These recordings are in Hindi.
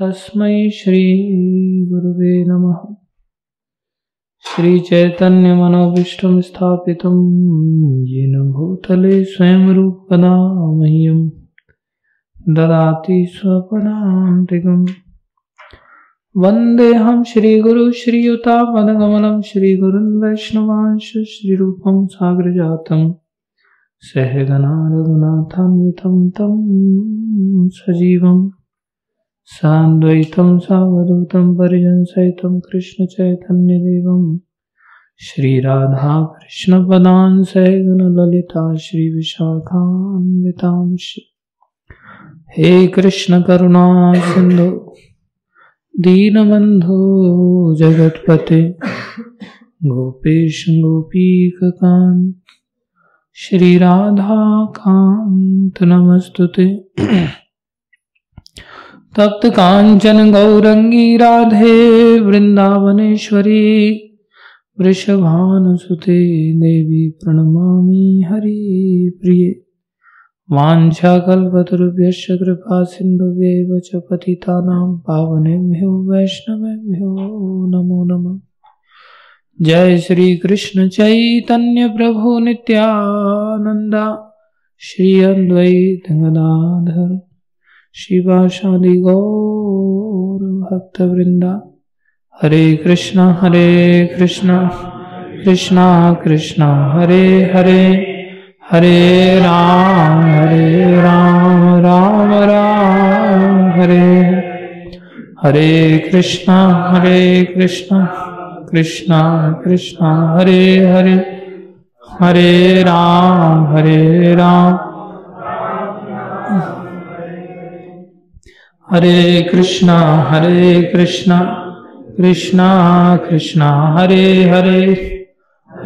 तस्मै श्रीगुरुवे नमः। श्रीचैतन्यमनोभीष्टं स्थापितं येन भूतले स्वयं रूपदा मह्यं ददाति स्वपदान्तिकम् वन्देऽहं श्रीगुरु श्रीयुतापदकमलं श्रीगुरुन् वैष्णवांश श्रीरूपं साग्रजातं सहगना तं सजीवम्। सान्द्वैतं सावधूतं परिजनसहितं कृष्णचैतन्यदेवं श्रीराधाकृष्णपदान् सहगणललिता श्रीविशाखान्वितांश हे कृष्णकरुणा सिन्धु दीनबन्धो जगत्पते, गोपेश गोपीककान् श्रीराधाकान्त नमस्तु ते तप्त कांचन गौरंगी राधे वृंदावनेश्वरी वृषभानुसुते देवी प्रणमामि हरि प्रिय। वाञ्छाकल्पतरुभ्यश्च कृपा सिन्धुभ्यैव च पावनेभ्यो वैष्णवेभ्यो नमो नमः। जय श्री कृष्ण चैतन्य प्रभु नित्यानंदा श्री अद्वैत गदाधर। शिवाशादि गौर भक्त वृंदा। हरे कृष्णा हरे कृष्णा कृष्णा कृष्णा, हरे हरे हरे राम हरे राम राम राम, हरे। हरे कृष्णा हरे कृष्णा कृष्णा कृष्णा, हरे हरे हरे राम हरे राम। हरे कृष्णा हरे कृष्णा कृष्णा कृष्णा, हरे हरे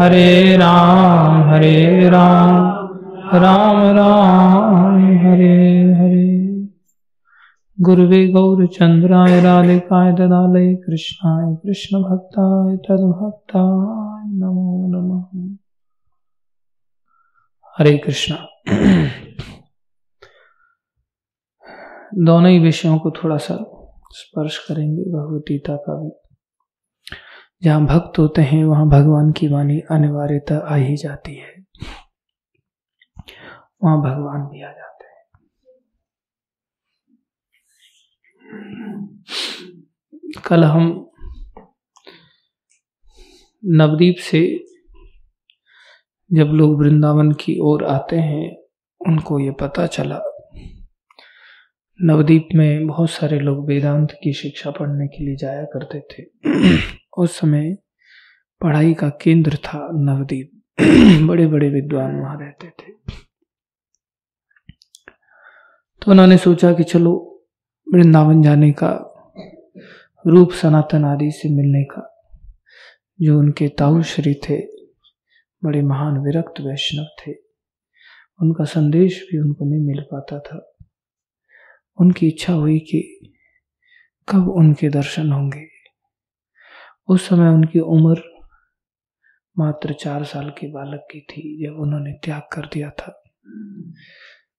हरे राम हरे राम राम राम, हरे हरे। गुरुवे गौरचंद्राय राधिकाय, ददालय, कृष्णाय, कृष्ण भक्ताय, तद्भक्ताय, नमो नमः। हरे कृष्णा। दोनों ही विषयों को थोड़ा सा स्पर्श करेंगे, भगवत गीता का भी। जहाँ भक्त होते हैं, वहाँ भगवान की वाणी अनिवार्यता आ ही जाती है। वहाँ भगवान भी आ जाते हैं। कल हम नवदीप से जब लोग वृंदावन की ओर आते हैं, उनको ये पता चला नवदीप में बहुत सारे लोग वेदांत की शिक्षा पढ़ने के लिए जाया करते थे। उस समय पढ़ाई का केंद्र था नवदीप। बड़े बड़े विद्वान वहाँ रहते थे। तो उन्होंने सोचा कि चलो, वृंदावन जाने का, रूप सनातन आदि से मिलने का, जो उनके ताऊ श्री थे, बड़े महान विरक्त वैष्णव थे, उनका संदेश भी उनको नहीं मिल पाता था। उनकी इच्छा हुई कि कब उनके दर्शन होंगे। उस समय उनकी उम्र मात्र चार साल के बालक की थी, जब उन्होंने त्याग कर दिया था।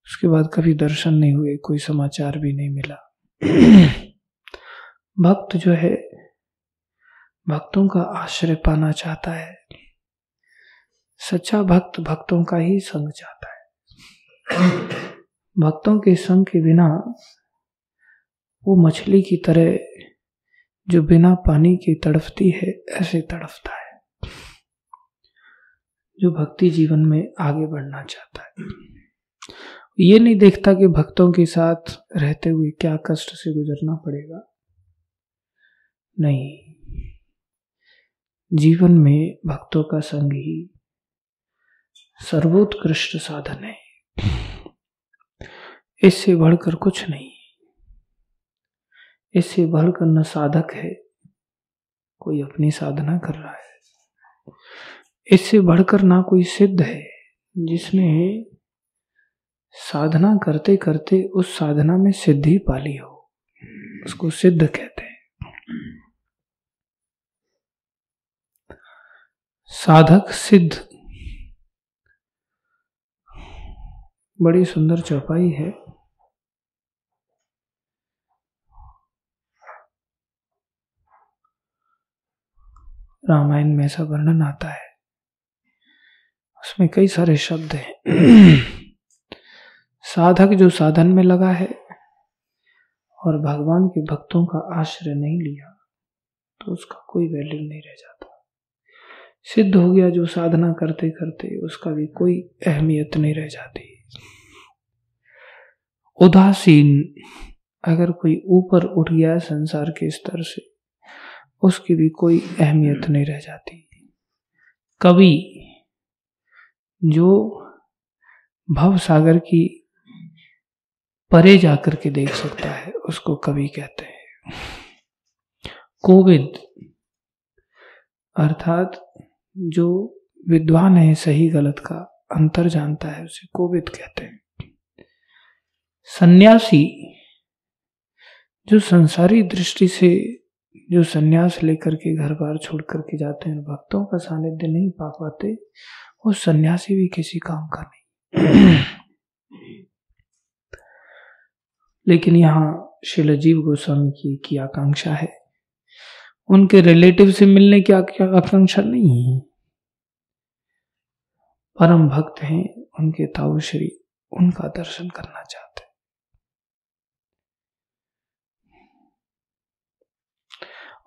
उसके बाद कभी दर्शन नहीं हुए, कोई समाचार भी नहीं मिला। भक्त जो है, भक्तों का आश्रय पाना चाहता है। सच्चा भक्त भक्तों का ही संग चाहता है। भक्तों के संग के बिना वो मछली की तरह जो बिना पानी के तड़फती है, ऐसे तड़फता है, जो भक्ति जीवन में आगे बढ़ना चाहता है। ये नहीं देखता कि भक्तों के साथ रहते हुए क्या कष्ट से गुजरना पड़ेगा। नहीं, जीवन में भक्तों का संग ही सर्वोत्कृष्ट साधन है। इससे बढ़कर कुछ नहीं। इससे बढ़कर न साधक है। कोई अपनी साधना कर रहा है। इससे बढ़कर ना कोई सिद्ध है, जिसने साधना करते करते उस साधना में सिद्धि पाली हो। उसको सिद्ध कहते हैं। साधक सिद्ध। बड़ी सुंदर चौपाई है। रामायण में ऐसा वर्णन आता है। उसमें कई सारे शब्द हैं। साधक जो साधन में लगा है और भगवान के भक्तों का आश्रय नहीं लिया तो उसका कोई वैल्यू नहीं रह जाता। सिद्ध हो गया जो साधना करते करते, उसका भी कोई अहमियत नहीं रह जाती। उदासीन अगर कोई ऊपर उठ गया संसार के स्तर से उसकी भी कोई अहमियत नहीं रह जाती। कवि जो भव सागर की परे जाकर के देख सकता है, उसको कवि कहते हैं। कोविद, अर्थात जो विद्वान है, सही गलत का अंतर जानता है, उसे कोविद कहते हैं। सन्यासी, जो संसारी दृष्टि से जो सन्यास लेकर के घर बार छोड़ करके जाते हैं भक्तों का सानिध्य नहीं पा पाते, वो सन्यासी भी किसी काम का नहीं। लेकिन यहाँ शिलजीव गोस्वामी की की आकांक्षा है। उनके रिलेटिव से मिलने की आकांक्षा नहीं है। परम भक्त हैं उनके ताऊ श्री, उनका दर्शन करना चाहते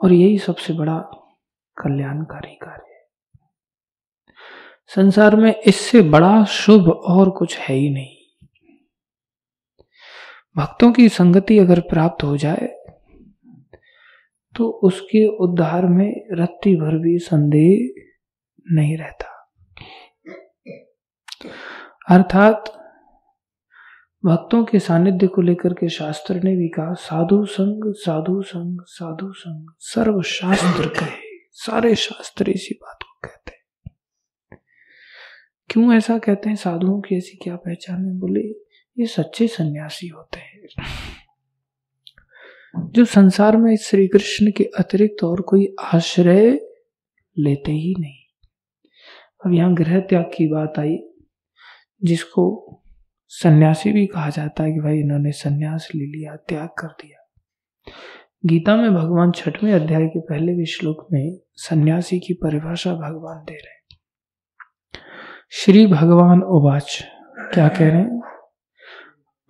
और यही सबसे बड़ा कल्याणकारी कार्य है। संसार में इससे बड़ा शुभ और कुछ है ही नहीं। भक्तों की संगति अगर प्राप्त हो जाए तो उसके उद्धार में रत्ती भर भी संदेह नहीं रहता। अर्थात भक्तों के सानिध्य को लेकर के शास्त्र ने भी कहा साधु संग साधु संग साधु संग सर्व शास्त्र कहे। सारे शास्त्र इसी बात को कहते हैं। क्यों ऐसा कहते हैं? साधुओं की ऐसी क्या पहचान है? बोले ये सच्चे सन्यासी होते हैं। जो संसार में श्री कृष्ण के अतिरिक्त और कोई आश्रय लेते ही नहीं। अब यहाँ गृह त्याग की बात आई जिसको सन्यासी भी कहा जाता है कि भाई इन्होंने सन्यास ले लिया, त्याग कर दिया। गीता में भगवान छठवें अध्याय के पहले भी श्लोक में सन्यासी की परिभाषा भगवान दे रहे श्री भगवान उवाच, क्या कह रहे हैं?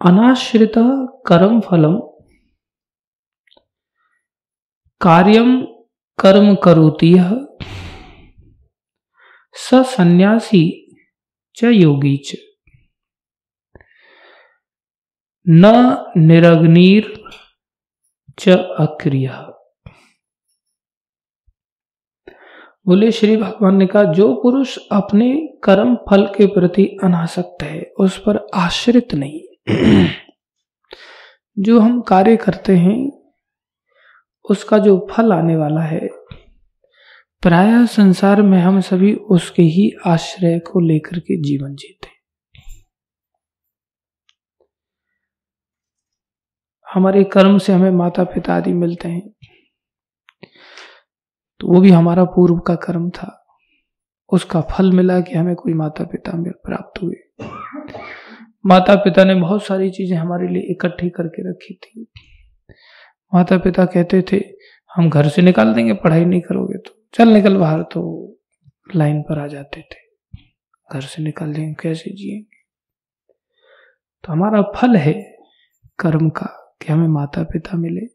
अनाश्रित कर्म फलम कार्यम कर्म करोती स सन्यासी च योगी च। न निरग्निर च अक्रिय। बोले, श्री भगवान ने कहा, जो पुरुष अपने कर्म फल के प्रति अनासक्त है, उस पर आश्रित नहीं। जो हम कार्य करते हैं, उसका जो फल आने वाला है, प्राय संसार में हम सभी उसके ही आश्रय को लेकर के जीवन जीते हमारे कर्म से हमें माता पिता आदि मिलते हैं। तो वो भी हमारा पूर्व का कर्म था। उसका फल मिला कि हमें कोई माता पिता प्राप्त हुए। माता पिता ने बहुत सारी चीज़ें हमारे लिए इकट्ठी करके रखी थी। माता पिता कहते थे, हम घर से निकाल देंगे, पढ़ाई नहीं करोगे तो। चल निकल बाहर। तो लाइन पर आ जाते थे। घर से निकाल देंगे, कैसे जिएँगे? तो हमारा फल है कर्म का। कि हमें माता पिता मिले,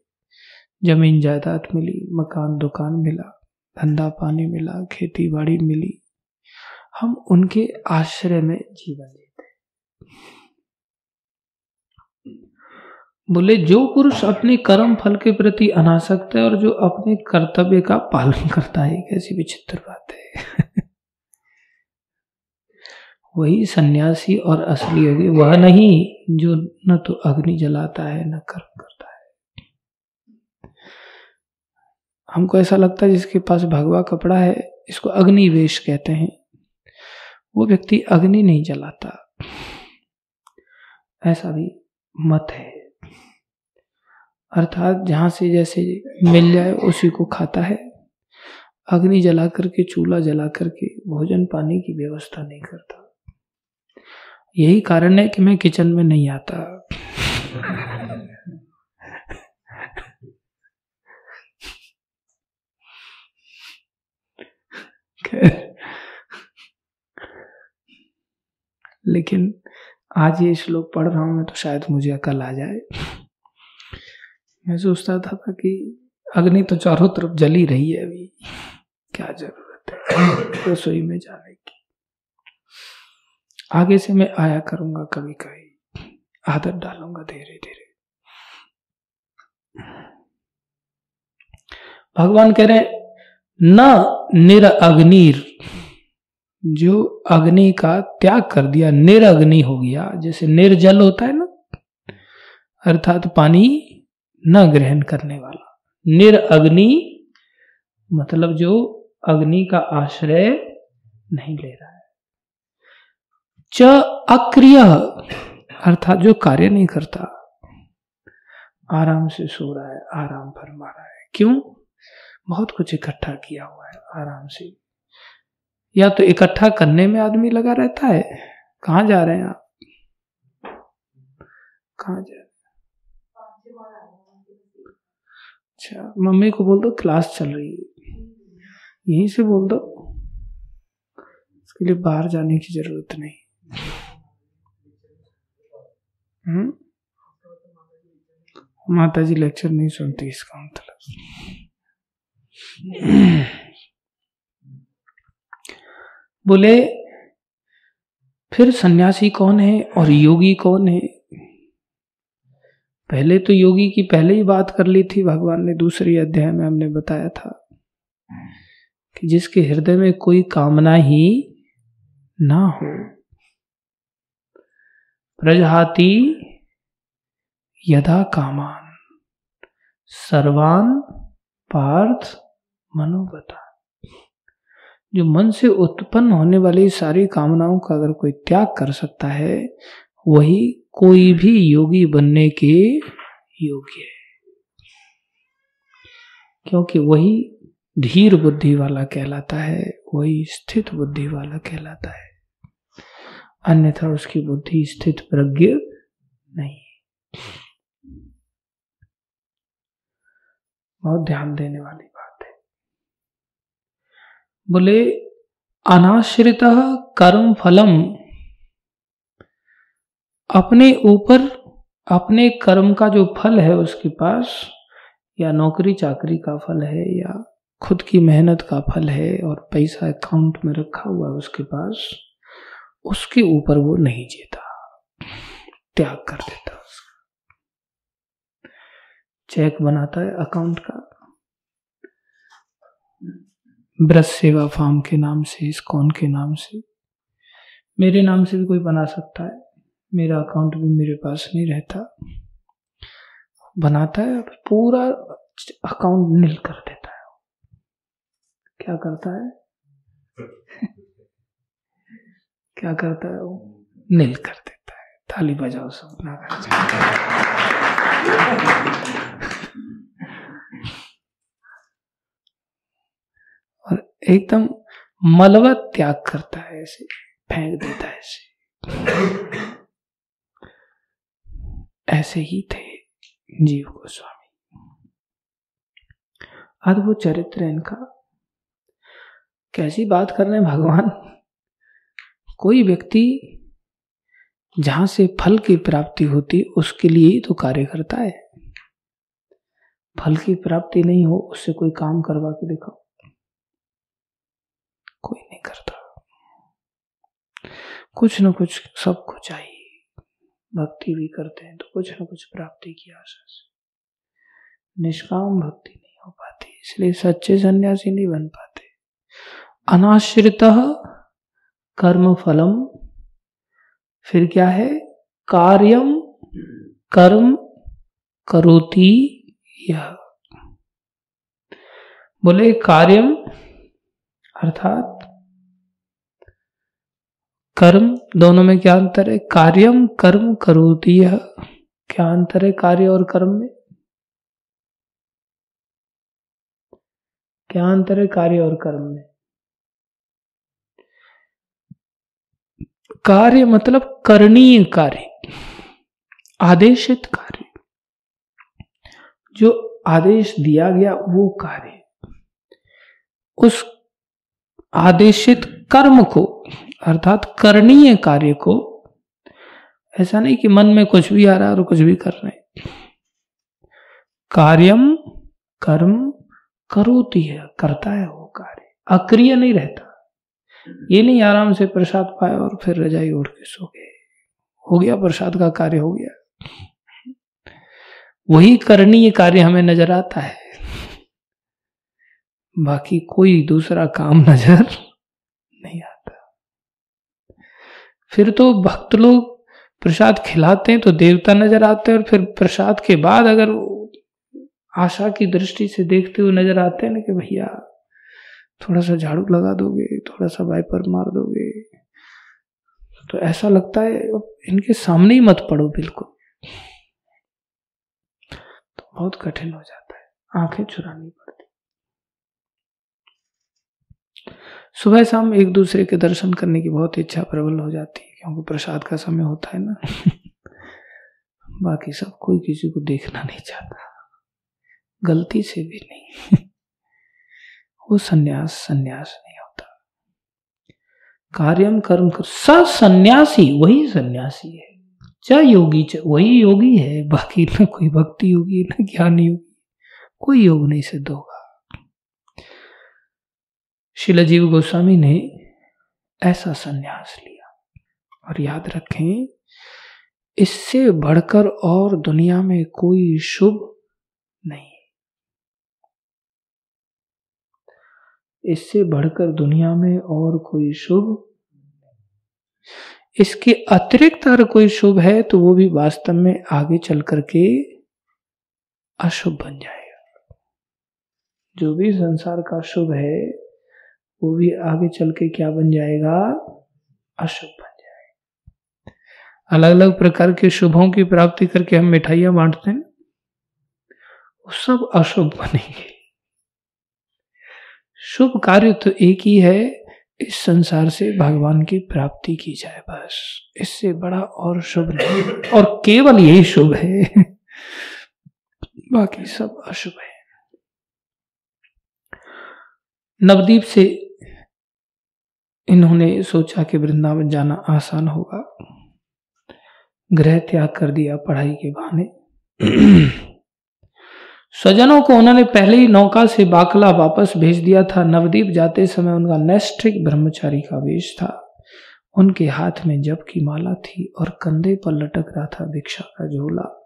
ज़मीन जायदाद मिली, मकान, दुकान मिला, धंधा पानी मिला खेती बाड़ी मिली। हम उनके आश्रय में जीवन जीते। बोले, जो पुरुष अपने कर्म, फल के प्रति अनासक्त है और जो अपने कर्तव्य का पालन करता है कैसी विचित्र बात है? वही सन्यासी और असली योगी, वह नहीं जो न तो अग्नि जलाता है, न कर्म करता है। हमको ऐसा लगता है जिसके पास भगवा कपड़ा है, इसको अग्नि वेश कहते हैं। वो व्यक्ति अग्नि नहीं जलाता। ऐसा भी मत है। अर्थात जहाँ से जैसे मिल जाए, उसी को खाता है। अग्नि जला करके चूल्हा जला करके भोजन पानी की व्यवस्था नहीं करता। यही कारण है कि मैं किचन में नहीं आता। लेकिन आज ये श्लोक पढ़ रहा हूँ मैं तो शायद मुझे अकल आ जाए। मैं सोचता था, था कि अग्नि तो चारों तरफ़ जली रही है अभी। क्या ज़रूरत है? रसोई तो में जाने की। आगे से मैं आया करूँगा कभी कभी। आदत डालूँगा धीरे धीरे। भगवान कह रहे न निर अग्निर जो अग्नि का त्याग कर दिया, निरअग्नि हो गया, जैसे निर्जल होता है ना, अर्थात पानी न ग्रहण करने वाला। निरअग्नि मतलब जो अग्नि का आश्रय नहीं ले रहा है। च अक्रिय। अर्थात जो कार्य नहीं करता, आराम से सो रहा है, आराम फरमा रहा है। क्यों? बहुत कुछ इकट्ठा किया हुआ है, आराम से। या तो इकट्ठा करने में आदमी लगा रहता है, कहा जा रहे हैं आप? कहा जा रहे अच्छा मम्मी को बोल दो क्लास चल रही है। यहीं से बोल दो। इसके लिए बाहर जाने की ज़रूरत नहीं। माता जी लेक्चर नहीं सुनती इसका मतलब। बोले, फिर सन्यासी कौन है और योगी कौन है? पहले तो योगी की पहले ही बात कर ली थी, भगवान ने दूसरे अध्याय में हमने बताया था कि जिसके हृदय में कोई कामना ही ना हो। प्रजहाति यदा कामान, सर्वान पार्थ मनोबता जो मन से उत्पन्न होने वाली सारी कामनाओं का अगर कोई त्याग कर सकता है, वही कोई भी योगी बनने के योग्य है। क्योंकि वही धीर बुद्धि वाला कहलाता है, वही स्थित बुद्धि वाला कहलाता है। अन्यथा उसकी बुद्धि स्थित प्रज्ञ नहीं है। बहुत ध्यान देने वाली बात है। बोले, अनाश्रित कर्म फलम। अपने ऊपर, अपने कर्म का जो फल है उसके पास, या नौकरी चाकरी का फल है, या खुद की मेहनत का फल है, और पैसा अकाउंट में रखा हुआ है उसके पास उसके ऊपर वो नहीं जीता। त्याग कर देता उसका। चेक बनाता है अकाउंट का। ब्रश सेवा फार्म के नाम से इस कौन के नाम से। मेरे नाम से भी कोई बना सकता है। मेरा अकाउंट भी मेरे पास नहीं रहता। बनाता है पूरा अकाउंट नील कर देता है। क्या करता है? क्या करता है वो? नील कर देता है। थाली बजाओ सब ना और एकदम मलबा त्याग करता है ऐसे, फेंक देता है ऐसे। ऐसे ही थे जीव गोस्वामी। अद्भुत चरित्र इनका। कैसी बात कर रहे हैं भगवान? कोई व्यक्ति जहाँ से फल की प्राप्ति होती, उसके लिए ही तो कार्य करता है। फल की प्राप्ति नहीं हो, उससे कोई काम करवा के दिखाओ कोई नहीं करता। कुछ न कुछ सबको चाहिए भक्ति भी करते हैं तो कुछ न कुछ प्राप्ति की आशा से। निष्काम भक्ति नहीं हो पाती, इसलिए सच्चे सन्यासी नहीं बन पाते। अनाश्रित कर्म फलम फिर क्या है? कार्यम कर्म करोती यह बोले कार्यम अर्थात कर्म, दोनों में क्या अंतर है? कार्यम कर्म करोती है क्या अंतर है कार्य और कर्म में? क्या अंतर है कार्य और कर्म में? कार्य मतलब करणीय कार्य, आदेशित कार्य। जो आदेश दिया गया वो कार्य। उस आदेशित कर्म को, अर्थात करणीय कार्य को, ऐसा नहीं कि मन में कुछ भी आ रहा है और कुछ भी कर रहे कार्यम कर्म करोती है, करता है वो कार्य। अक्रिय नहीं रहता। ये नहीं आराम से प्रसाद पाए और फिर रजाई ओढ़ के सो गए। हो गया, प्रसाद का कार्य हो गया। वही करणीय कार्य हमें नज़र आता है। बाकी कोई दूसरा काम नज़र नहीं आता। फिर तो भक्त लोग प्रसाद खिलाते हैं तो देवता नज़र आते हैं और फिर प्रसाद के बाद अगर आशा की दृष्टि से देखते हुए नज़र आते हैं ना कि भैया थोड़ा सा झाड़ू लगा दोगे, थोड़ा सा वाइपर मार दोगे। तो ऐसा लगता है इनके सामने ही मत पड़ो बिल्कुल। तो बहुत कठिन हो जाता है, आँखें चुरानी पड़ती। सुबह शाम एक दूसरे के दर्शन करने की बहुत इच्छा प्रबल हो जाती है, क्योंकि प्रसाद का समय होता है ना। बाकी सब कोई किसी को देखना नहीं चाहता। गलती से भी नहीं। वो सन्यास सन्यास नहीं होता। कार्यम कर्म कर सन्यासी वही सन्यासी है। चाहे योगी, चाहे वही योगी है, बाकी ना कोई भक्ति योगी, ना ज्ञान योगी, कोई योग नहीं सिद्ध होगा। शिलाजीव गोस्वामी ने ऐसा सन्यास लिया। और याद रखें, इससे बढ़कर और दुनिया में कोई शुभ नहीं इससे बढ़कर दुनिया में और कोई शुभ? इसके अतिरिक्त अगर कोई शुभ है तो वो भी वास्तव में आगे चल करके अशुभ बन जाएगा। जो भी संसार का शुभ है, वो भी आगे चल के क्या बन जाएगा? अशुभ बन जाएगा। अलग अलग प्रकार के शुभों की प्राप्ति करके हम मिठाइयाँ बांटते हैं, वो सब अशुभ बनेंगे। शुभ कार्य तो एक ही है, इस संसार से भगवान की प्राप्ति की जाए बस। इससे बड़ा और शुभ नहीं, और केवल यही शुभ है। बाकी सब अशुभ है। नवदीप से इन्होंने सोचा कि वृंदावन जाना आसान होगा। गृह त्याग कर दिया पढ़ाई के बहाने। स्वजनों को उन्होंने पहले ही नौका से बाकला वापस भेज दिया था। नवदीप जाते समय उनका नेस्ट्रिक ब्रह्मचारी का वेश था। उनके हाथ में जब की माला थी और कंधे पर लटक रहा था भिक्षा का झोला।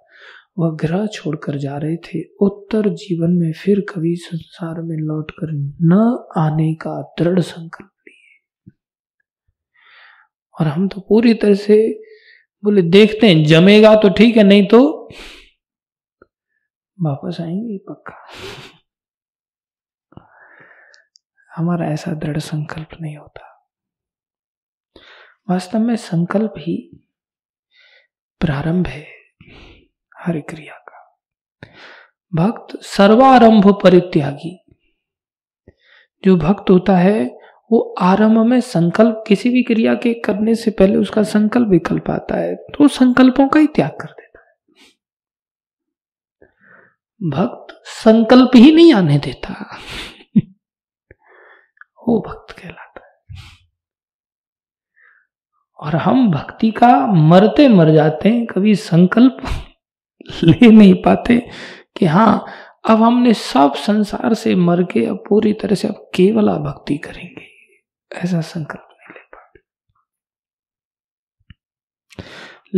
वह ग्रह छोड़कर जा रहे थे। उत्तर जीवन में फिर कभी संसार में लौटकर न आने का दृढ़ संकल्प लिए। और हम तो पूरी तरह से बोले, देखते हैं, जमेगा तो ठीक है, नहीं तो वापस आएँगे पक्का? हमारा ऐसा दृढ़ संकल्प नहीं होता। वास्तव में संकल्प ही प्रारंभ है हर क्रिया का। भक्त सर्वारंभ परित्यागी। जो भक्त होता है, वो आरंभ में संकल्प किसी भी क्रिया के करने से पहले उसका संकल्प विकल्प आता है तो संकल्पों का ही त्याग कर देता भक्त संकल्प ही नहीं आने देता। वो भक्त कहलाता है। और हम भक्ति का मरते मर जाते हैं, कभी संकल्प ले नहीं पाते कि हाँ अब हमने सब संसार से मर के अब पूरी तरह से अब केवल भक्ति करेंगे। ऐसा संकल्प नहीं ले पाते।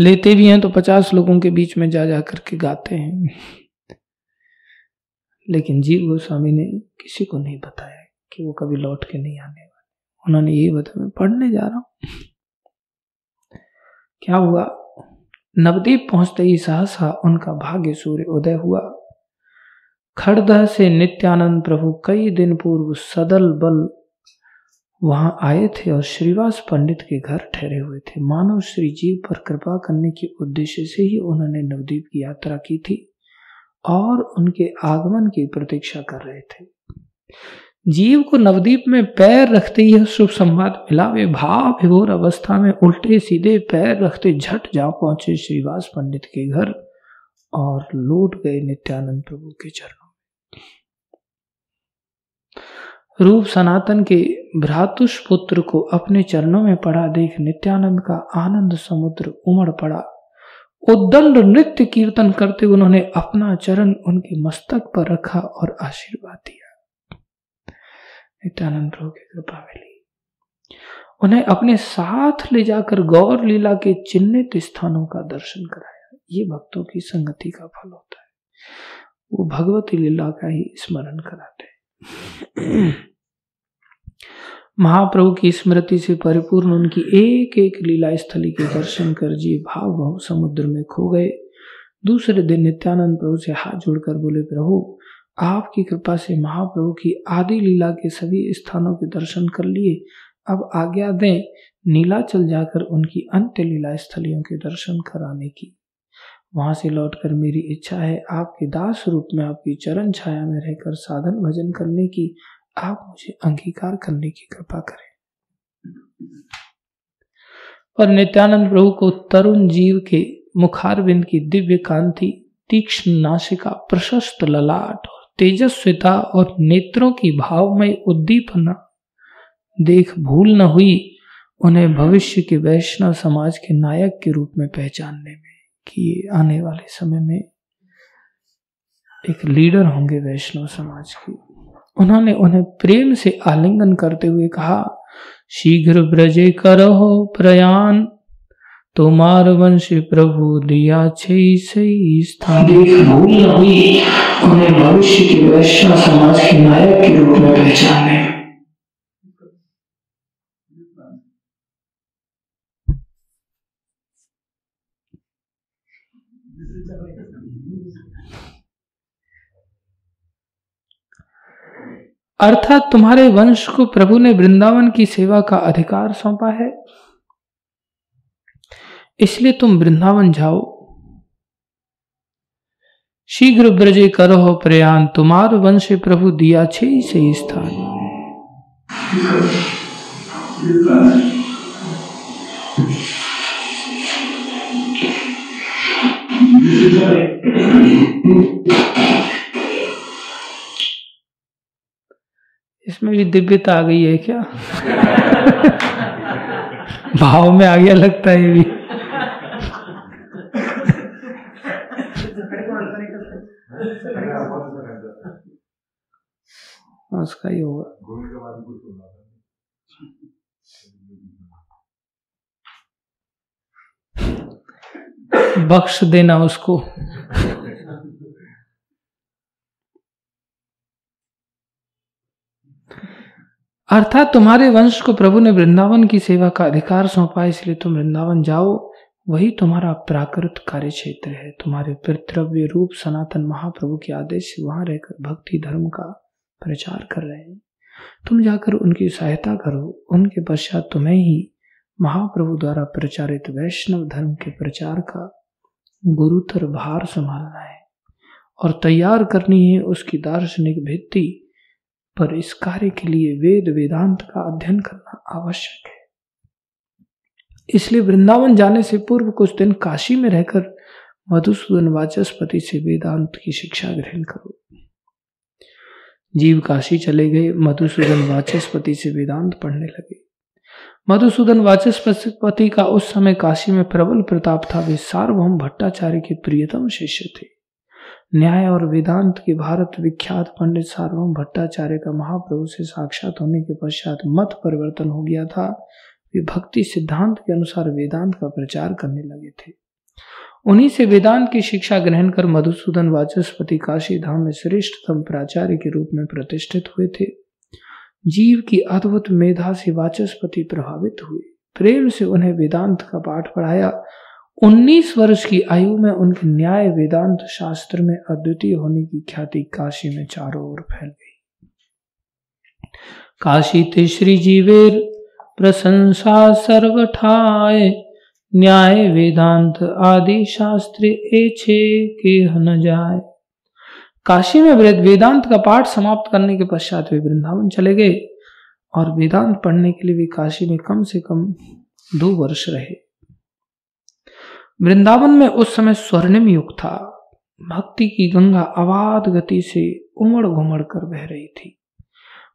लेते भी हैं तो पचास लोगों के बीच में जा जा करके गाते हैं। लेकिन जीव गोस्वामी ने किसी को नहीं बताया कि वो कभी लौट के नहीं आने वाले। उन्होंने ये बताया, मैं पढ़ने जा रहा हूँ। क्या हुआ? नवदीप पहुँचते ही सहसा उनका भाग्य सूर्य उदय हुआ। खड़दह से नित्यानंद प्रभु कई दिन पूर्व सदल बल वहाँ आए थे और श्रीवास पंडित के घर ठहरे हुए थे। मानव श्री जीव पर कृपा करने के उद्देश्य से ही उन्होंने नवदीप की यात्रा की थी। और उनके आगमन की प्रतीक्षा कर रहे थे। जीव को नवदीप में पैर रखते ही शुभ संवाद मिला। वे भाव विभोर अवस्था में उल्टे सीधे पैर रखते झट जा पहुँचे श्रीवास पंडित के घर और लौट गए नित्यानंद प्रभु के चरणों रूप सनातन के भ्रातुष पुत्र को अपने चरणों में पड़ा देख नित्यानंद का आनंद समुद्र उमड़ पड़ा। उद्दंड नृत्य कीर्तन करते उन्होंने अपना चरण उनके मस्तक पर रखा और आशीर्वाद दिया। नित्यानंद प्रभु की कृपा मिली। उन्हें अपने साथ ले जाकर गौर लीला के चिन्हित स्थानों का दर्शन कराया। ये भक्तों की संगति का फल होता है। वो भगवती लीला का ही स्मरण कराते महाप्रभु की स्मृति से परिपूर्ण उनकी एक एक लीला स्थली के दर्शन कर जी भाव भाव समुद्र में खो गए। दूसरे दिन नित्यानंद प्रभु से हाथ जोड़कर बोले, प्रभु, आपकी कृपा से महाप्रभु की आदि लीला के सभी स्थानों के दर्शन कर लिए। अब आज्ञा दें, नीलाचल जाकर उनकी अंत्य लीला स्थलियों के दर्शन कराने की। वहाँ से लौटकर मेरी इच्छा है आपके दास रूप में आपकी चरण छाया में रहकर साधन भजन करने की। आप मुझे अंगीकार करने की कृपा करें। और नित्यानंद प्रभु को तरुण जीव के मुखारविंद की दिव्य कांति, तीक्ष्ण नाशिका प्रशस्त ललाट और तेजस्विता और नेत्रों की भावमय उद्दीपना देख भूल न हुई उन्हें भविष्य के वैष्णव समाज के नायक के रूप में पहचानने में कि ये आने वाले समय में एक लीडर होंगे वैष्णव समाज की। उन्होंने उन्हें प्रेम से आलिंगन करते हुए कहा, शीघ्र ब्रजे करो प्रयाण। तुम्हार वंश प्रभु दिया छई सही स्थान। हुई उन्हें भविष्य के वैश्य समाज के नायक के रूप में पहचाने। अर्थात तुम्हारे वंश को प्रभु ने वृंदावन की सेवा का अधिकार सौंपा है। इसलिए तुम वृंदावन जाओ। शीघ्र ब्रजे करो प्रयाण, तुम्हार वंश प्रभु दिया छे से स्थान। इसमें भी दिव्यता आ गई है क्या? भाव में आ गया लगता है ये भी। उसका ही होगा। बख्श देना उसको। अर्थात तुम्हारे वंश को प्रभु ने वृंदावन की सेवा का अधिकार सौंपा, इसलिए तुम वृंदावन जाओ। वही तुम्हारा प्राकृत कार्य क्षेत्र है। तुम्हारे पितृव्य रूप सनातन महाप्रभु के आदेश से वहाँ रहकर भक्ति धर्म का प्रचार कर रहे हैं। तुम जाकर उनकी सहायता करो। उनके पश्चात तुम्हें ही महाप्रभु द्वारा प्रचारित वैष्णव धर्म के प्रचार का गुरुतर भार संभालना है। और तैयार करनी है उसकी दार्शनिक भित्ति। पर इस कार्य के लिए वेद वेदांत का अध्ययन करना आवश्यक है। इसलिए वृंदावन जाने से पूर्व कुछ दिन काशी में रहकर मधुसूदन वाचस्पति से वेदांत की शिक्षा ग्रहण करो। जीव काशी चले गए, मधुसूदन वाचस्पति से वेदांत पढ़ने लगे। मधुसूदन वाचस्पति का उस समय काशी में प्रबल प्रताप था, वे सार्वभौम भट्टाचार्य के प्रियतम शिष्य थे। न्याय और वेदांत के भारत विख्यात पंडित सार्वभौम भट्टाचार्य का महाप्रभु से साक्षात होने के पश्चात मत परिवर्तन हो गया था। वे भक्ति सिद्धांत के अनुसार वेदांत का प्रचार करने लगे थे। उन्हीं से वेदांत की शिक्षा ग्रहण कर मधुसूदन वाचस्पति काशी धाम में श्रेष्ठतम प्राचार्य के रूप में प्रतिष्ठित हुए थे। जीव की अद्भुत मेधा से वाचस्पति प्रभावित हुए। प्रेम से उन्हें वेदांत का पाठ पढ़ाया। उन्नीस वर्ष की आयु में उनके न्याय वेदांत शास्त्र में अद्वितीय होने की ख्याति काशी में चारों ओर फैल गई। काशी ते श्री जीवेर प्रशंसा सर्वठाए न्याय वेदांत आदि शास्त्र एछे के न जाए काशी में वेदांत का पाठ समाप्त करने के पश्चात वे वृंदावन चले गए और वेदांत पढ़ने के लिए वे काशी में कम से कम दो वर्ष रहे। वृंदावन में उस समय स्वर्णिम युग था। भक्ति की गंगा अवाध गति से उमड़ घुमड़ कर बह रही थी।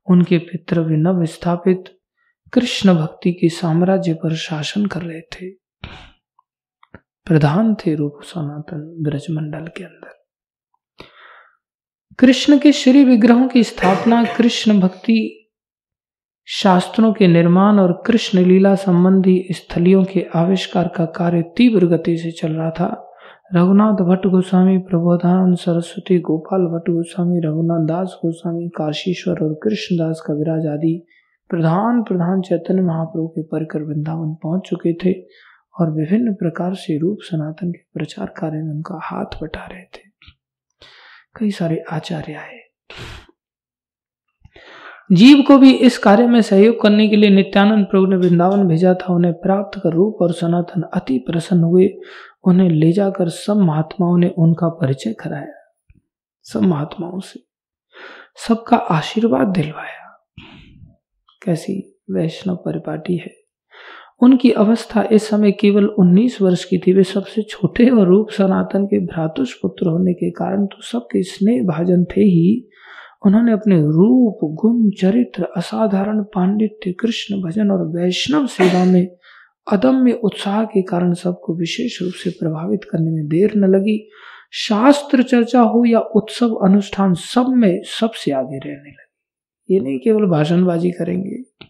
उनके पितृव्य नव स्थापित कृष्ण भक्ति के साम्राज्य पर शासन कर रहे थे। प्रधान थे रूप सनातन ब्रजमंडल के अंदर। कृष्ण के श्री विग्रहों की स्थापना, कृष्ण भक्ति शास्त्रों के निर्माण और कृष्ण लीला संबंधी स्थलियों के आविष्कार का कार्य तीव्र गति से चल रहा था। रघुनाथ भट्ट गोस्वामी प्रबोधानंद सरस्वती, गोपाल भट्ट गोस्वामी रघुनाथ दास गोस्वामी, काशीश्वर और कृष्णदास कविराज आदि प्रधान प्रधान चैतन्य महाप्रभु के परिकर वृंदावन पहुँच चुके थे और विभिन्न प्रकार से रूप सनातन के प्रचार कार्य में उनका हाथ बटा रहे थे। कई सारे आचार्य आए। जीव को भी इस कार्य में सहयोग करने के लिए नित्यानंद प्रभु ने वृंदावन भेजा था, उन्हें प्राप्त कर रूप और सनातन अति प्रसन्न हुए। उन्हें ले जाकर सब महात्माओं ने उनका परिचय कराया। सब महात्माओं से सबका आशीर्वाद दिलवाया। कैसी वैष्णव परिपाटी है। उनकी अवस्था इस समय केवल 19 वर्ष की थी। वे सबसे छोटे और रूप सनातन के भ्रातुष पुत्र होने के कारण तो सबके स्नेह भाजन थे ही। उन्होंने अपने रूप, गुण, चरित्र, असाधारण पांडित्य, कृष्ण भजन और वैष्णव सेवा में अदम्य उत्साह के कारण सबको विशेष रूप से प्रभावित करने में देर न लगी। शास्त्र चर्चा हो या उत्सव अनुष्ठान सब में सबसे आगे रहने लगे। ये नहीं केवल भाषणबाजी करेंगे,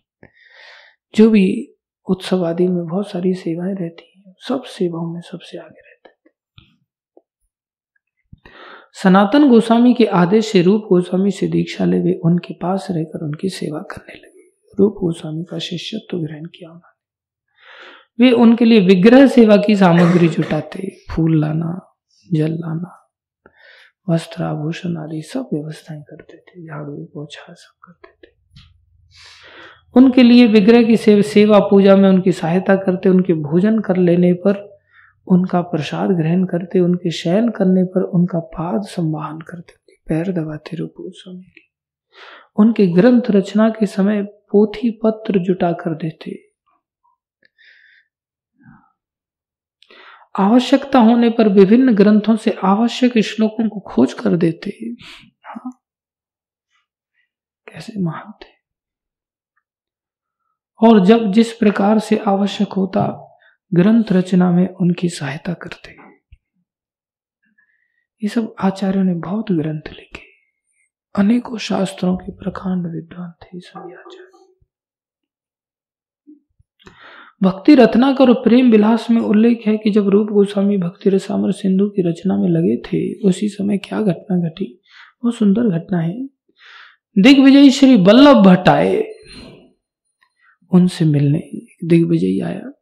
जो भी उत्सव आदि में बहुत सारी सेवाएँ रहती हैं, सब सेवाओं में सबसे आगे रहते थे सनातन गोस्वामी के आदेश से रूप गोस्वामी से दीक्षा ले वे उनके पास रहकर उनकी सेवा करने लगे। रूप गोस्वामी का शिष्यत्व ग्रहण किया उन्होंने। वे उनके लिए विग्रह सेवा की सामग्री जुटाते, फूल लाना, जल लाना, वस्त्र आभूषण आदि सब व्यवस्थाएँ करते थे, झाड़ू, पोछा सब करते थे। उनके लिए विग्रह की सेवा पूजा में उनकी सहायता करते, उनके भोजन कर लेने पर उनका प्रसाद ग्रहण करते, उनके शयन करने पर उनका पाद संवाहन करते पैर दबाते रूप उनके ग्रंथ रचना के समय पोथी पत्र जुटा कर देते। आवश्यकता होने पर विभिन्न ग्रंथों से आवश्यक श्लोकों को खोज कर देते। हाँ। कैसे महान थे। और जब जिस प्रकार से आवश्यक होता ग्रंथ रचना में उनकी सहायता करते ये सब आचार्यों ने बहुत ग्रंथ लिखे। अनेकों शास्त्रों के प्रखंड विद्वान थे सभी आचार्य। भक्ति रत्नाकर और प्रेम विलास में उल्लेख है कि जब रूप गोस्वामी भक्ति रसामर सिंधु की रचना में लगे थे, उसी समय क्या घटना घटी? बहुत सुंदर घटना है। दिग्विजय श्री वल्लभ भट्ट आए उनसे मिलने दिग्विजय आया।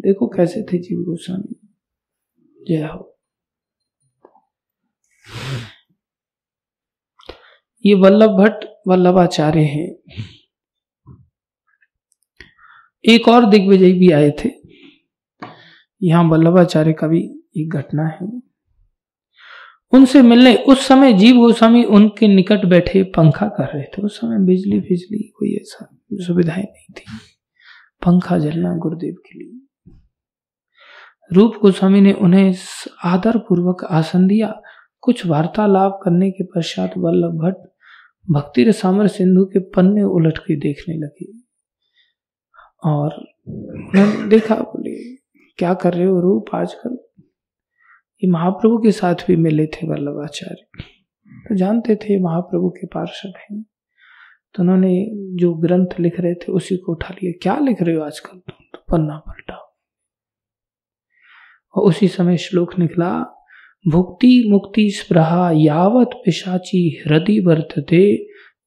देखो कैसे थे जीव गोस्वामी। जय हो। ये वल्लभ भट्ट वल्लभाचार्य हैं। एक और दिग्विजय भी आए थे। यहाँ वल्लभाचार्य का भी एक घटना है। उनसे मिलने उस समय जीव गोस्वामी उनके निकट बैठे पंखा कर रहे थे। उस समय बिजली बिजली कोई ऐसा सुविधाएँ नहीं थी। पंखा जलना गुरुदेव के लिए। रूप गोस्वामी ने उन्हें आदर पूर्वक आसन दिया। कुछ वार्तालाप करने के पश्चात वल्लभ भट्ट भक्ति रसामर सिंधु के पन्ने उलट के देखने लगे और उन्होंने देखा, बोले, क्या कर रहे हो रूप आजकल? ये महाप्रभु के साथ भी मिले थे वल्लभाचार्य। तो जानते थे महाप्रभु के पार्षद हैं। तो उन्होंने जो ग्रंथ लिख रहे थे उसी को उठा लिया। क्या लिख रहे हो आजकल तुम? तो पन्ना पलटा। और उसी समय श्लोक निकला, भुक्ति मुक्ति स्प्रहा यावत पिशाची हृदय वर्तते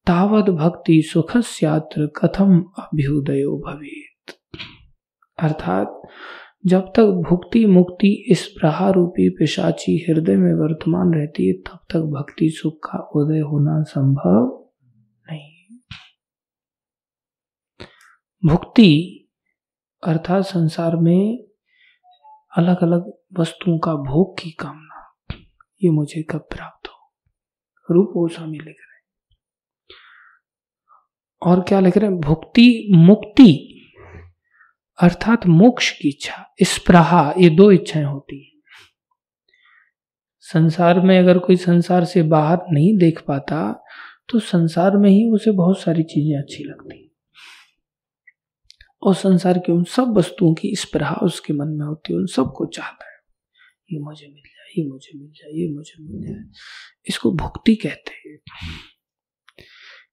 तावत भक्ति सुख कथम अभ्युदय भवेत। अर्थात, जब तक भुक्ति मुक्ति इस प्रहार रूपी पिशाची हृदय में वर्तमान रहती है, तब तक भक्ति सुख का उदय होना संभव नहीं भुक्ति अर्थात संसार में अलग अलग वस्तुओं का भोग की कामना, ये मुझे कब प्राप्त हो? रूप गोस्वामी लिख रहे और क्या लिख रहे हैं? भुक्ति मुक्ति अर्थात मोक्ष की इच्छा, स्प्रहा, ये दो इच्छाएँ होती है। संसार में अगर कोई संसार से बाहर नहीं देख पाता तो संसार में ही उसे बहुत सारी चीज़ें अच्छी लगती और संसार की उन सब वस्तुओं की इस स्प्रहा उसके मन में होती है, उन सबको चाहता है। ये मुझे मिल जाए, ये मुझे मिल जाए, ये मुझे मिल जाए। इसको भुक्ति कहते हैं।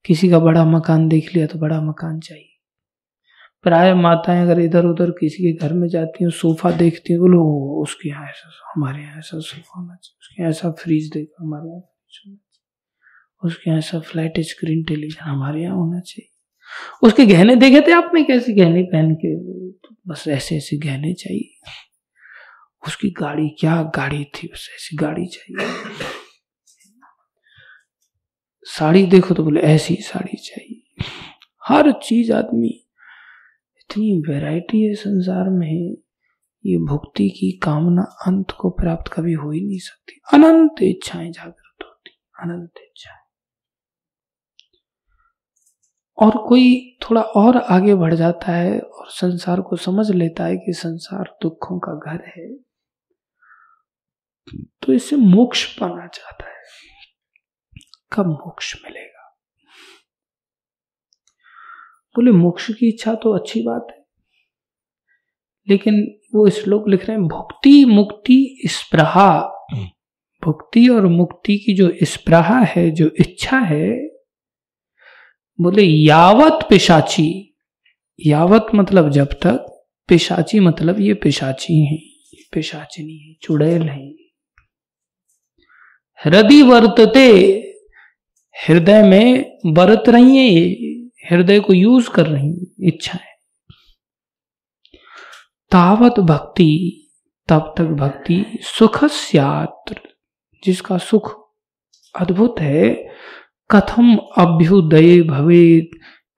किसी का बड़ा मकान देख लिया तो बड़ा मकान चाहिए। प्राय माताएँ अगर इधर उधर किसी के घर में जाती हैं, सोफा देखती हैं, बोलो उसके यहाँ ऐसा हमारे यहाँ ऐसा सोफा होना चाहिए, उसके यहाँ ऐसा फ्रिज देखा, हमारे यहाँ फ्रिज होना चाहिए, उसके यहाँ ऐसा फ्लैट स्क्रीन टेलीविज़न हमारे यहाँ होना चाहिए। उसके गहने देखे थे आपने कैसे गहने पहन के? तो बस ऐसे ऐसे गहने चाहिए। उसकी गाड़ी, क्या गाड़ी थी? बस ऐसी गाड़ी चाहिए। साड़ी देखो तो बोले, ऐसी साड़ी चाहिए। हर चीज़ आदमी, इतनी वैरायटी है संसार में, ये भुक्ति की कामना अंत को प्राप्त कभी हो ही नहीं सकती। अनंत इच्छाएँ जागृत होती, अनंत इच्छाएँ। और कोई थोड़ा और आगे बढ़ जाता है और संसार को समझ लेता है कि संसार दुखों का घर है तो इसे मोक्ष पाना चाहता है। कब मोक्ष मिलेगा? बोले मोक्ष की इच्छा तो अच्छी बात है लेकिन वो श्लोक लिख रहे हैं भुक्ति मुक्ति स्प्रहा। भुक्ति और मुक्ति की जो स्प्रहा है जो इच्छा है बोले, यावत पिशाची। यावत मतलब जब तक, पिशाची मतलब ये पिशाची है पिशाचिनी है, चुड़ैल है। हृदय वर्तते, हृदय में बरत रही है ये हृदय को यूज़ कर रही इच्छा है। तावत भक्ति, तब तक भक्ति सुख जिसका सुख अद्भुत है कथम अभ्युदय भवे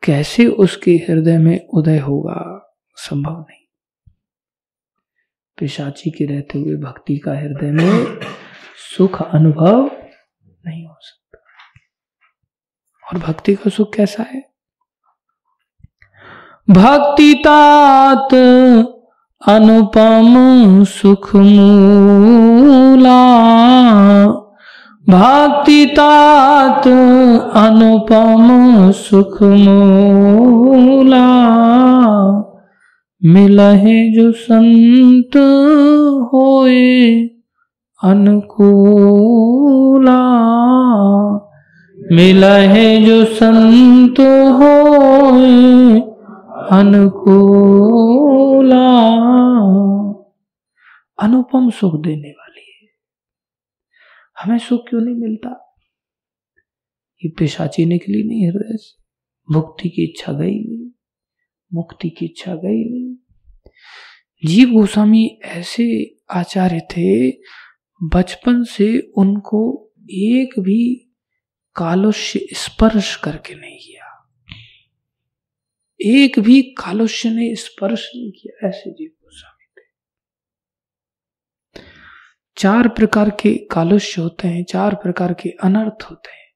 कैसे उसके हृदय में उदय होगा? संभव नहीं। पिशाची के रहते हुए भक्ति का हृदय में सुख अनुभव नहीं हो सकता। और भक्ति का सुख कैसा है? भक्ति तात अनुपम सुख मूला। भक्ति तात अनुपम सुख मूला मिलहे जो संत होए अनुकूला। मिलहे जो संत होए अनुकूला। अनुपम सुख देने हमें सुख क्यों नहीं मिलता? ये पिशाची निकली नहीं हृदय से मुक्ति की इच्छा गई नहीं। मुक्ति की इच्छा गई नहीं। जीव गोस्वामी ऐसे आचार्य थे, बचपन से उनको एक भी कालुष्य स्पर्श करके नहीं किया। एक भी कालुष्य ने स्पर्श नहीं किया, ऐसे जीव गोस्वामी थे चार प्रकार के कालुष्य होते हैं, चार प्रकार के अनर्थ होते हैं।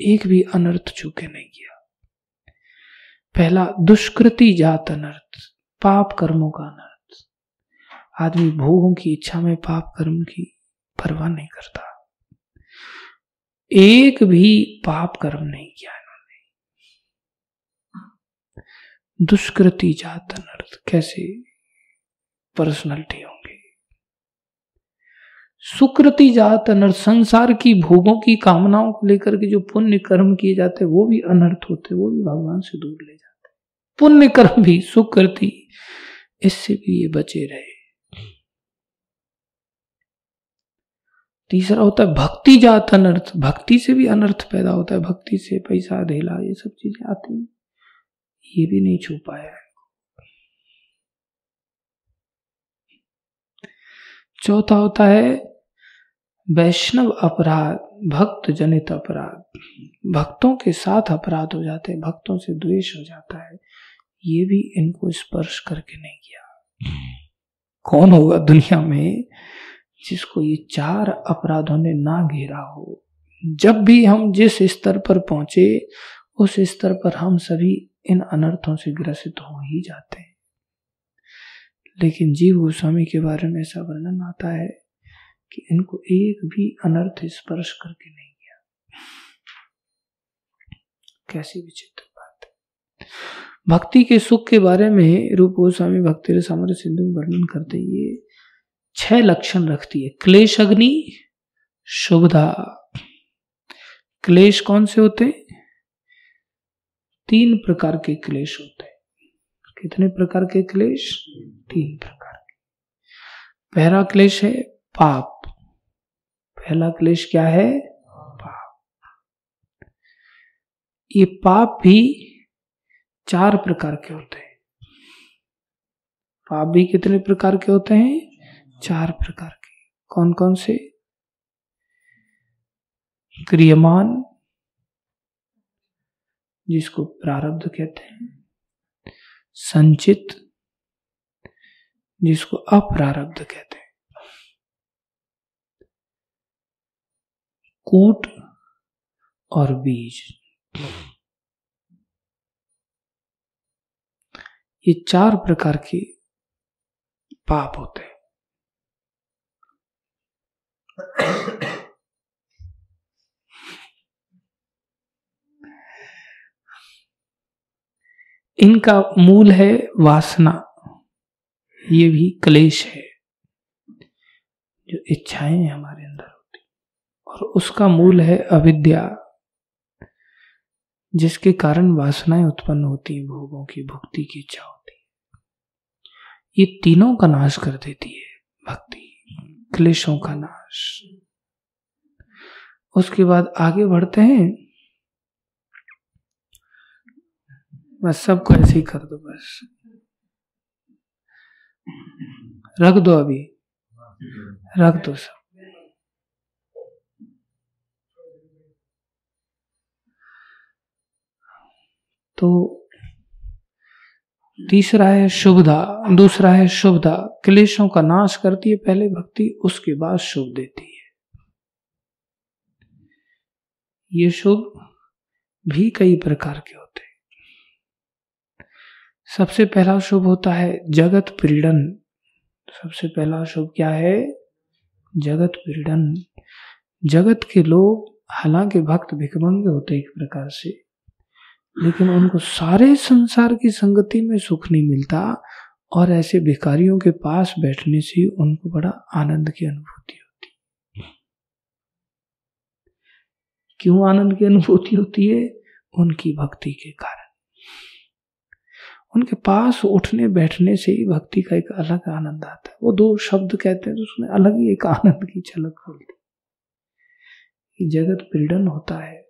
एक भी अनर्थ चूके नहीं किया। पहला, दुष्कृति जात अनर्थ, पाप कर्मों का अनर्थ। आदमी भोगों की इच्छा में पाप कर्म की परवाह नहीं करता। एक भी पाप कर्म नहीं किया इन्होंने। दुष्कृति जात अनर्थ, कैसे? पर्सनालिटी होंगे सुकृति जात अनर्थ, संसार की भोगों की कामनाओं को लेकर के जो पुण्य कर्म किए जाते वो भी अनर्थ होते वो भी भगवान से दूर ले जाते पुण्य कर्म भी, सुकृति, इससे भी ये बचे रहे। तीसरा होता है भक्ति जात अनर्थ, भक्ति से भी अनर्थ पैदा होता है, भक्ति से पैसा धेला ये सब चीज़ें आती हैं। ये भी नहीं छू पाया चौथा होता है वैष्णव अपराध, भक्त जनित अपराध। भक्तों के साथ अपराध हो जाते हैं, भक्तों से द्वेष हो जाता है। ये भी इनको स्पर्श करके नहीं किया। कौन होगा दुनिया में जिसको ये चार अपराधों ने ना घेरा हो? जब भी हम जिस स्तर पर पहुँचे, उस स्तर पर हम सभी इन अनर्थों से ग्रसित हो ही जाते हैं। लेकिन जीव गोस्वामी के बारे में ऐसा वर्णन आता है कि इनको एक भी अनर्थ स्पर्श करके नहीं किया। कैसी विचित्र बात भक्ति के सुख के बारे में रूप गोस्वामी भक्ति सामर सिंधु में वर्णन करते ये छह लक्षण रखती है। क्लेश, अग्नि शुभधा क्लेश कौन से होते? तीन प्रकार के क्लेश होते कितने प्रकार के क्लेश? तीन प्रकार के। पहला क्लेश है पाप। पहला क्लेश क्या है? पाप। ये पाप भी चार प्रकार के होते हैं। पाप भी कितने प्रकार के होते हैं? चार प्रकार के। कौन कौन से? क्रियमान, जिसको प्रारब्ध कहते हैं। संचित, जिसको अप्रारब्ध कहते हैं। कूट और बीज। ये चार प्रकार के पाप होते हैं। इनका मूल है वासना। ये भी क्लेश है। जो इच्छाएँ हमारे और उसका मूल है अविद्या, जिसके कारण वासनाएँ उत्पन्न होती हैं, भोगों की भुक्ति की इच्छा होती है। ये तीनों का नाश कर देती है, भक्ति, क्लेशों का नाश। उसके बाद आगे बढ़ते हैं। बस सबको ऐसे ही कर दो, बस। रख दो अभी। रख दो सब। तो तीसरा है शुभदा, दूसरा है शुभदा। क्लेशों का नाश करती है, पहले भक्ति, उसके बाद शुभ देती है। ये शुभ भी कई प्रकार के होते हैं। सबसे पहला शुभ होता है जगत पीड़न। सबसे पहला शुभ क्या है? जगत पीड़न। जगत के लोग हालाँकि भक्त भिकमंगे होते एक प्रकार से। लेकिन उनको सारे संसार की संगति में सुख नहीं मिलता और ऐसे भिखारियों के पास बैठने से उनको बड़ा आनंद की अनुभूति होती क्यों आनंद की अनुभूति होती है? उनकी भक्ति के कारण। उनके पास उठने बैठने से ही भक्ति का एक अलग आनंद आता है। वो दो शब्द कहते हैं तो उसमें अलग ही एक आनंद की झलक होती जगत पीड़न होता है।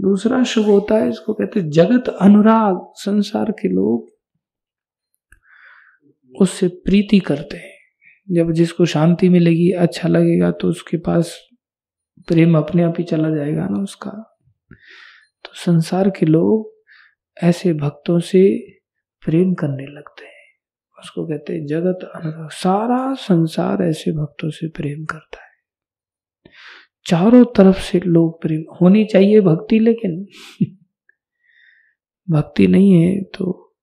दूसरा शुभ होता है, इसको कहते हैं जगत अनुराग। संसार के लोग उससे प्रीति करते हैं। जब जिसको शांति मिलेगी अच्छा लगेगा तो उसके पास प्रेम अपने आप ही चला जाएगा ना उसका। तो संसार के लोग ऐसे भक्तों से प्रेम करने लगते हैं। उसको कहते हैं जगत अनुराग। सारा संसार ऐसे भक्तों से प्रेम करता है। चारों तरफ़ से लोग प्रेम, होनी चाहिए भक्ति, लेकिन भक्ति नहीं है तो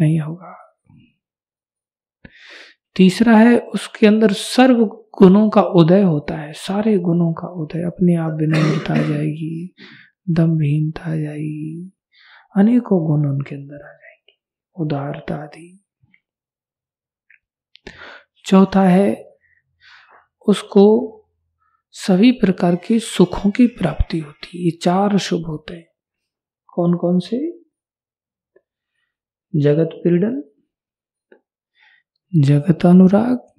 नहीं होगा। तीसरा है, उसके अंदर सर्व गुणों का उदय होता है। सारे गुणों का उदय, अपने आप विनम्रता आ जाएगी, दमहीनता आ जाएगी, अनेकों गुण उनके अंदर आ जाएँगे, उदारता आदि। चौथा है, उसको सभी प्रकार के सुखों की प्राप्ति होती है। ये चार शुभ होते हैं। कौन कौन से? जगत पीड़न, जगत अनुराग,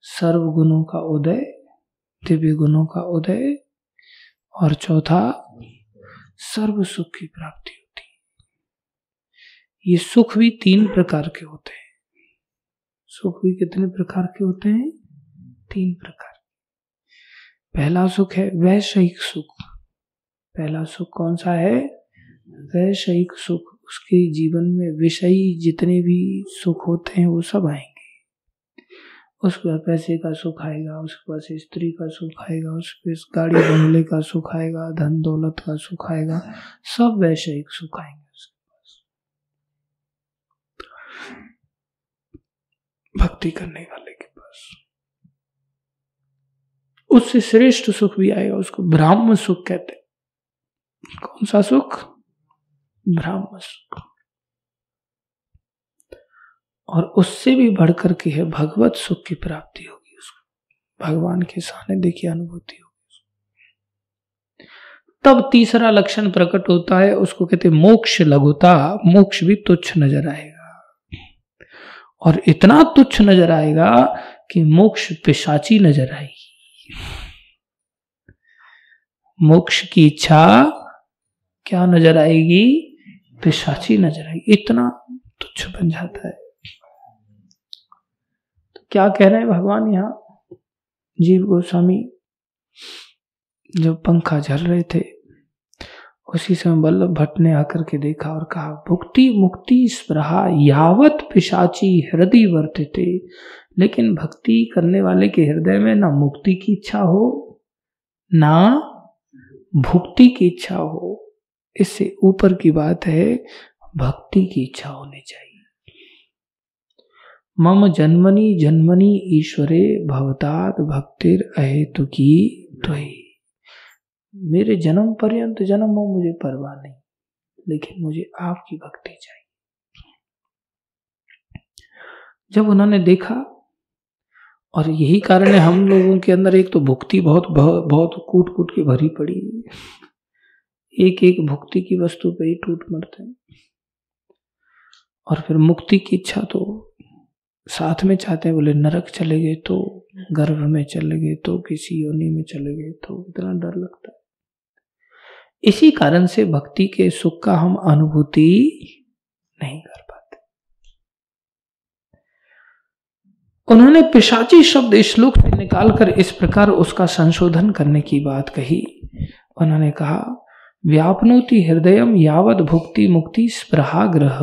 सर्व गुणों का उदय, दिव्य गुणों का उदय, और चौथा, सर्व सुख की प्राप्ति होती है। ये सुख भी तीन प्रकार के होते हैं। सुख भी कितने प्रकार के होते हैं? तीन प्रकार। पहला सुख है वैषयिक सुख। पहला सुख कौन सा है? वैषयिक सुख। उसके जीवन में विषयी जितने भी सुख होते हैं, वो सब आएँगे। उसके बाद पैसे का सुख आएगा उसके पास स्त्री का सुख आएगा उसके पास गाड़ी बंगले का सुख आएगा, धन दौलत का सुख आएगा, सब वैषयिक सुख आएँगे उसके पास। भक्ति करने वाले के पास। उससे श्रेष्ठ सुख भी आएगा, उसको ब्राह्म सुख कहते कौन सा सुख? ब्राह्म सुख। और उससे भी बढ़कर के है भगवत सुख की प्राप्ति होगी उसको। भगवान के सानिध्य की अनुभूति होगी तब तीसरा लक्षण प्रकट होता है, उसको कहते मोक्ष लघुता। मोक्ष भी तुच्छ नज़र आएगा। और इतना तुच्छ नज़र आएगा कि मोक्ष पिशाची नज़र आएगी। मोक्ष की इच्छा क्या नज़र आएगी? पिशाची नज़र आएगी। इतना तुच्छ बन जाता है। तो क्या कह रहे हैं भगवान यहाँ? जीव गोस्वामी जब पंखा झल रहे थे, उसी समय वल्लभ भट्ट ने आकर के देखा और कहा, भुक्ति मुक्ति स्प्रहा यावत पिशाची हृदय वर्तित। लेकिन भक्ति करने वाले के हृदय में ना मुक्ति की इच्छा हो, ना भुक्ति की इच्छा हो। इससे ऊपर की बात है, भक्ति की इच्छा होनी चाहिए। मम जन्मनी जन्मनी ईश्वरे भवतात भक्तिर अहेतु की त्वयी। मेरे जन्म पर्यंत जन्म हो, मुझे परवाह नहीं, लेकिन मुझे आपकी भक्ति चाहिए। जब उन्होंने देखा और यही कारण है हम लोगों के अंदर एक तो भुक्ति बहुत बहुत कूट कूट के भरी पड़ी एक एक भुक्ति की वस्तु पे ही टूट मरते हैं। और फिर मुक्ति की इच्छा तो साथ में चाहते हैं, बोले नरक चले गए तो गर्भ में चले गए तो किसी योनि में चले गए तो इतना डर लगता है। इसी कारण से भक्ति के सुख का हम अनुभूति नहीं कर पाते उन्होंने पिशाची शब्द श्लोक से निकालकर इस प्रकार उसका संशोधन करने की बात कही। उन्होंने कहा, व्यापनोति हृदय यावत भुक्ति मुक्ति स्प्रहाग्रह।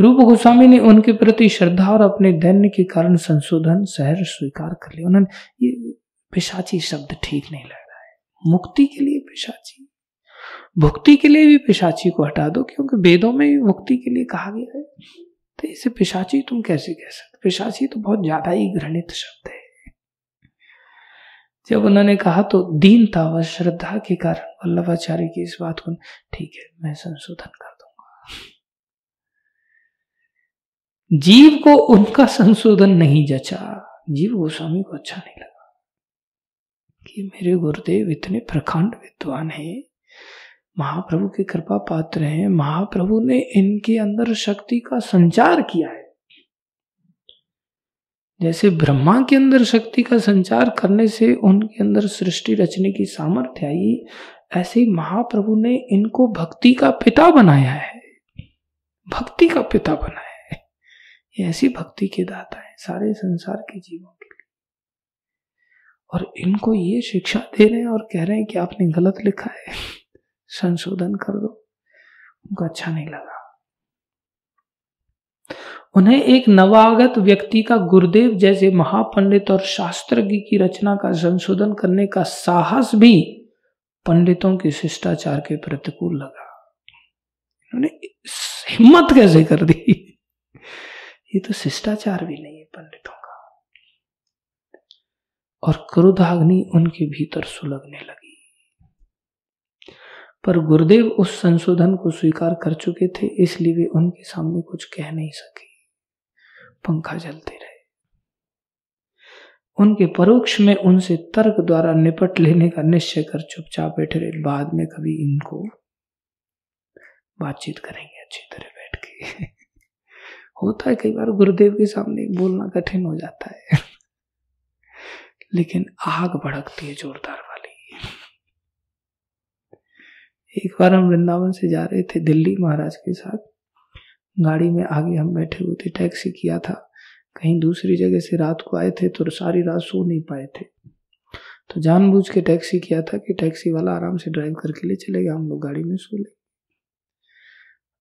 रूप गोस्वामी ने उनके प्रति श्रद्धा और अपने दैन्य के कारण संशोधन सहर स्वीकार कर लिया। उन्होंने, ये पिशाची शब्द ठीक नहीं लग रहा है। मुक्ति के लिए पिशाची। भुक्ति के लिए भी पिशाची को हटा दो, क्योंकि वेदों में भी मुक्ति के लिए कहा गया है। तो इसे पिशाची तुम कैसे कह सकते? पिशाची तो बहुत ज़्यादा ही घृणित शब्द है। जब उन्होंने कहा तो दीनता व श्रद्धा के कारण वल्लभाचार्य की इस बात को, ठीक है, मैं संशोधन कर दूँगा। जीव को उनका संशोधन नहीं जचा। जीव गोस्वामी को अच्छा नहीं लगा कि मेरे गुरुदेव इतने प्रखंड विद्वान हैं। महाप्रभु की कृपा पात्र हैं। महाप्रभु ने इनके अंदर शक्ति का संचार किया है। जैसे ब्रह्मा के अंदर शक्ति का संचार करने से उनके अंदर सृष्टि रचने की सामर्थ्य आई, ऐसे ही महाप्रभु ने इनको भक्ति का पिता बनाया है। भक्ति का पिता बनाया है। ये ऐसी भक्ति के दाता है सारे संसार के जीवों के लिए। और इनको ये शिक्षा दे रहे हैं और कह रहे हैं कि आपने गलत लिखा है। संशोधन कर दो। उनको अच्छा नहीं लगा। उन्हें एक नवागत व्यक्ति का गुरुदेव जैसे महापंडित और शास्त्रज्ञ की रचना का संशोधन करने का साहस भी पंडितों के शिष्टाचार के प्रतिकूल लगा। इन्होंने हिम्मत कैसे कर दी? ये तो शिष्टाचार भी नहीं है पंडितों का। और क्रोधाग्नि उनके भीतर सुलगने लगी। पर गुरुदेव उस संशोधन को स्वीकार कर चुके थे, इसलिए वे उनके सामने कुछ कह नहीं सके। पंखा जलते रहे। उनके परोक्ष में उनसे तर्क द्वारा निपट लेने का निश्चय कर चुपचाप बैठे रहे। बाद में कभी इनको बातचीत करेंगे अच्छी तरह बैठ के। होता है कई बार गुरुदेव के सामने बोलना कठिन हो जाता है। लेकिन आग भड़कती है जोरदार वाली एक बार हम वृंदावन से जा रहे थे दिल्ली महाराज के साथ। गाड़ी में आगे हम बैठे हुए थे, टैक्सी किया था। कहीं दूसरी जगह से रात को आए थे तो सारी रात सो नहीं पाए थे। तो जानबूझ के टैक्सी किया था कि टैक्सी वाला आराम से ड्राइव करके ले चलेगा, हम लोग गाड़ी में सो ले